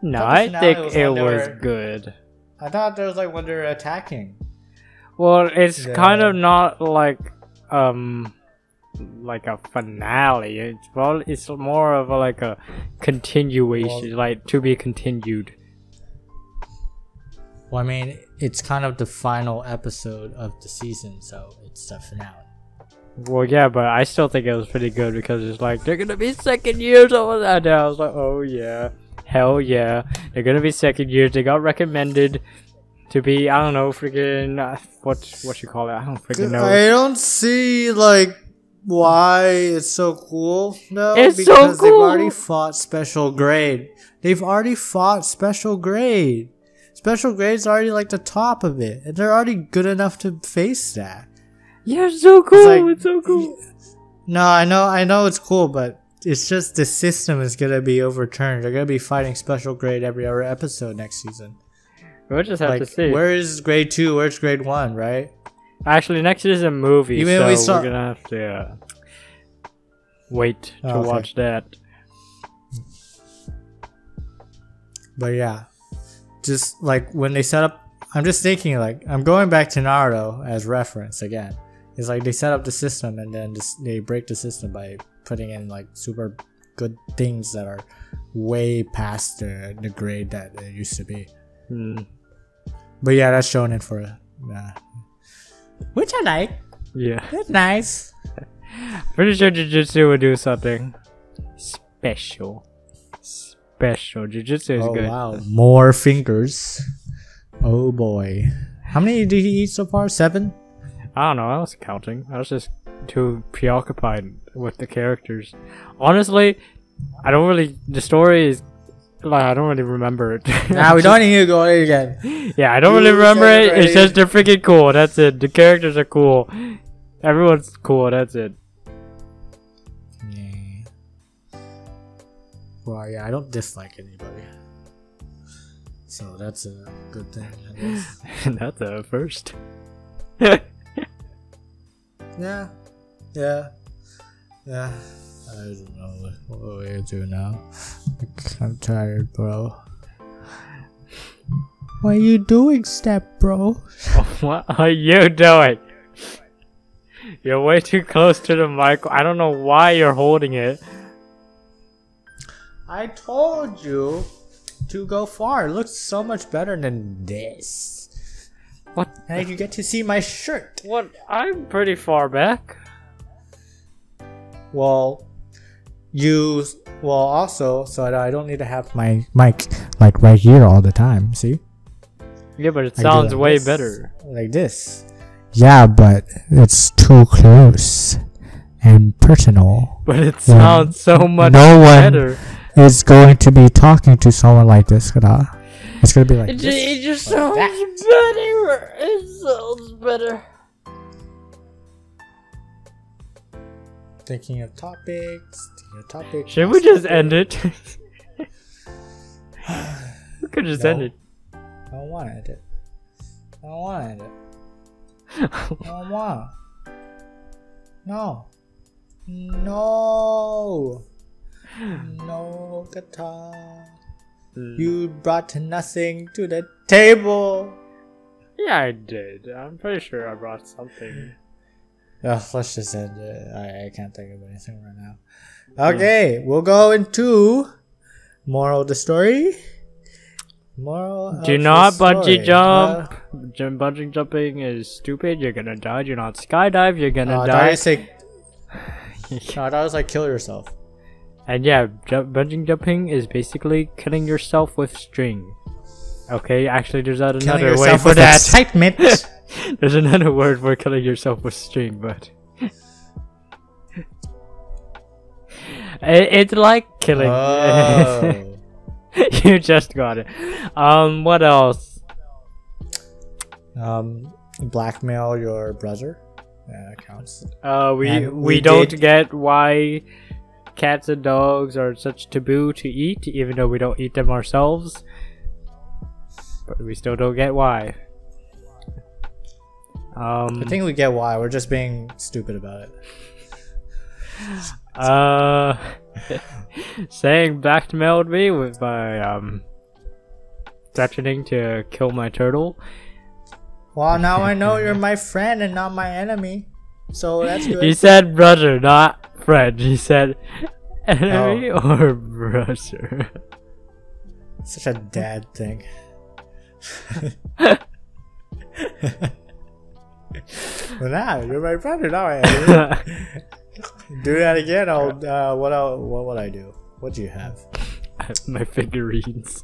No, I think was it when they was good. I thought there was like when they're attacking. Well, it's Yeah. kind of not like um like a finale. It's well, it's more of a, like a continuation, Well- like to be continued. Well, I mean, it's kind of the final episode of the season, so it's the finale. Well, yeah, but I still think it was pretty good because it's like they're gonna be second years. And I was like, oh yeah, hell yeah, they're gonna be second years. They got recommended to be, I don't know, freaking uh, what what you call it? I don't freaking know. I don't see like why it's so cool. No, It's so because they've already fought special grade. They've already fought special grade. Special grade's already like the top of it, and they're already good enough to face that. Yeah, it's so cool. like- It's, so cool. No, I know, I know it's cool, but it's just the system is gonna be overturned. They're gonna be fighting special grade every other episode next season. We'll just have like, to see. where is grade two? Where's grade one? Right? Actually, next is a movie, Even so we saw- we're gonna have to uh, wait to Oh, okay. watch that. But yeah, just like when they set up, I'm just thinking like I'm going back to Naruto as reference again. It's like they set up the system and then just, they break the system by putting in like super good things that are way past the, the grade that it used to be. Hmm. But yeah, that's shown in for uh, which I like. Yeah, It's nice. pretty sure Jujutsu would do something special. Special Jujutsu is oh good. wow, more fingers. Oh boy, how many did he eat so far? Seven. I don't know. I was counting. I was just too preoccupied with the characters. Honestly, I don't really. The story is like I don't really remember it. Now we don't need to go there again. Yeah, I don't really remember it. it It's just they're freaking cool. That's it. The characters are cool. Everyone's cool. That's it. Yeah. Well, yeah, I don't dislike anybody. So that's a good thing, I guess. That's a first. yeah. Yeah. Yeah. I don't know what we're gonna do now. I'm tired, bro. What are you doing, step bro? what are you doing? You're way too close to the mic. I don't know why you're holding it. I told you to go far. It looks so much better than this. What? And you get to see my shirt. What? I'm pretty far back. Well, you well also so that I don't need to have my mic like right here all the time. See, Yeah, but it sounds way this, better. like this. Yeah, but it's too close and personal. But it sounds so much no one- better. It's going to be talking to someone like this. It's gonna be like It, this. it just sounds that. better. It sounds better. Thinking of topics. Thinking of topics. Should we just end it? we could just end it. I don't want to end it. I don't want to end it. I don't want. No. No. No guitar. You brought nothing to the table. Yeah, I did. I'm pretty sure I brought something. Ugh, let's just end it. I, I can't think of anything right now. Okay, we'll go into moral of the story. Moral. Do not bungee jump. Jum- bungee jumping is stupid. You're gonna die. Do not skydive. You're Uh, gonna uh, I die. you say. No, I was like kill yourself. And yeah, bungee jumping is basically killing yourself with string. Okay, actually, there's another way for that. excitement. there's another word for killing yourself with string, but it's like killing. oh. you just got it. Um, what else? um, blackmail your brother. Yeah, that counts. Uh, we And we, we don't get why cats and dogs are such taboo to eat, even though we don't eat them ourselves. But we still don't get why. Um, I think we get why. We're just being stupid about it. uh, saying blackmailed me with my um threatening to kill my turtle. Well, now I know you're my friend and not my enemy. So that's good. He said brother, not friend. He said enemy Oh. or brother. Such a dad thing. well, now you're my brother, Now do that again. I'll. Uh, what? I'll, what would I do? What do you have? my figurines.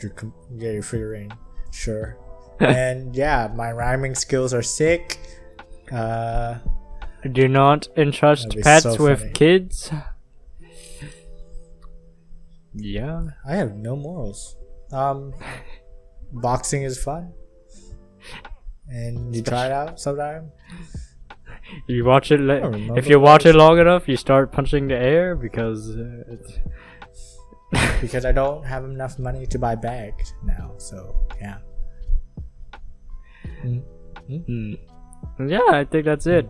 Your, com- yeah, your figurine. Sure. and yeah, my rhyming skills are sick. Uh, Do not entrust pets so with kids. Yeah. I have no morals. Um, boxing is fun, and you try it out sometime. You watch it. li- If you watch it long enough, you start punching the air because uh, it's. because I don't have enough money to buy bags now. So yeah. Mm. Yeah, I think that's it.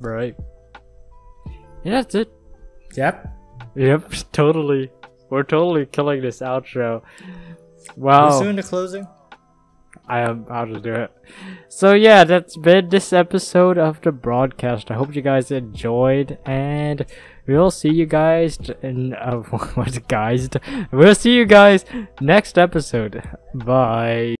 Right. Yeah, that's it. Yep. Yep, totally. We're totally killing this outro. We're Wow. soon to closing. I am how to do it. So yeah, that's been this episode of the Brodcast. I hope you guys enjoyed, and we'll see you guys in uh, what guys? We'll see you guys next episode. Bye.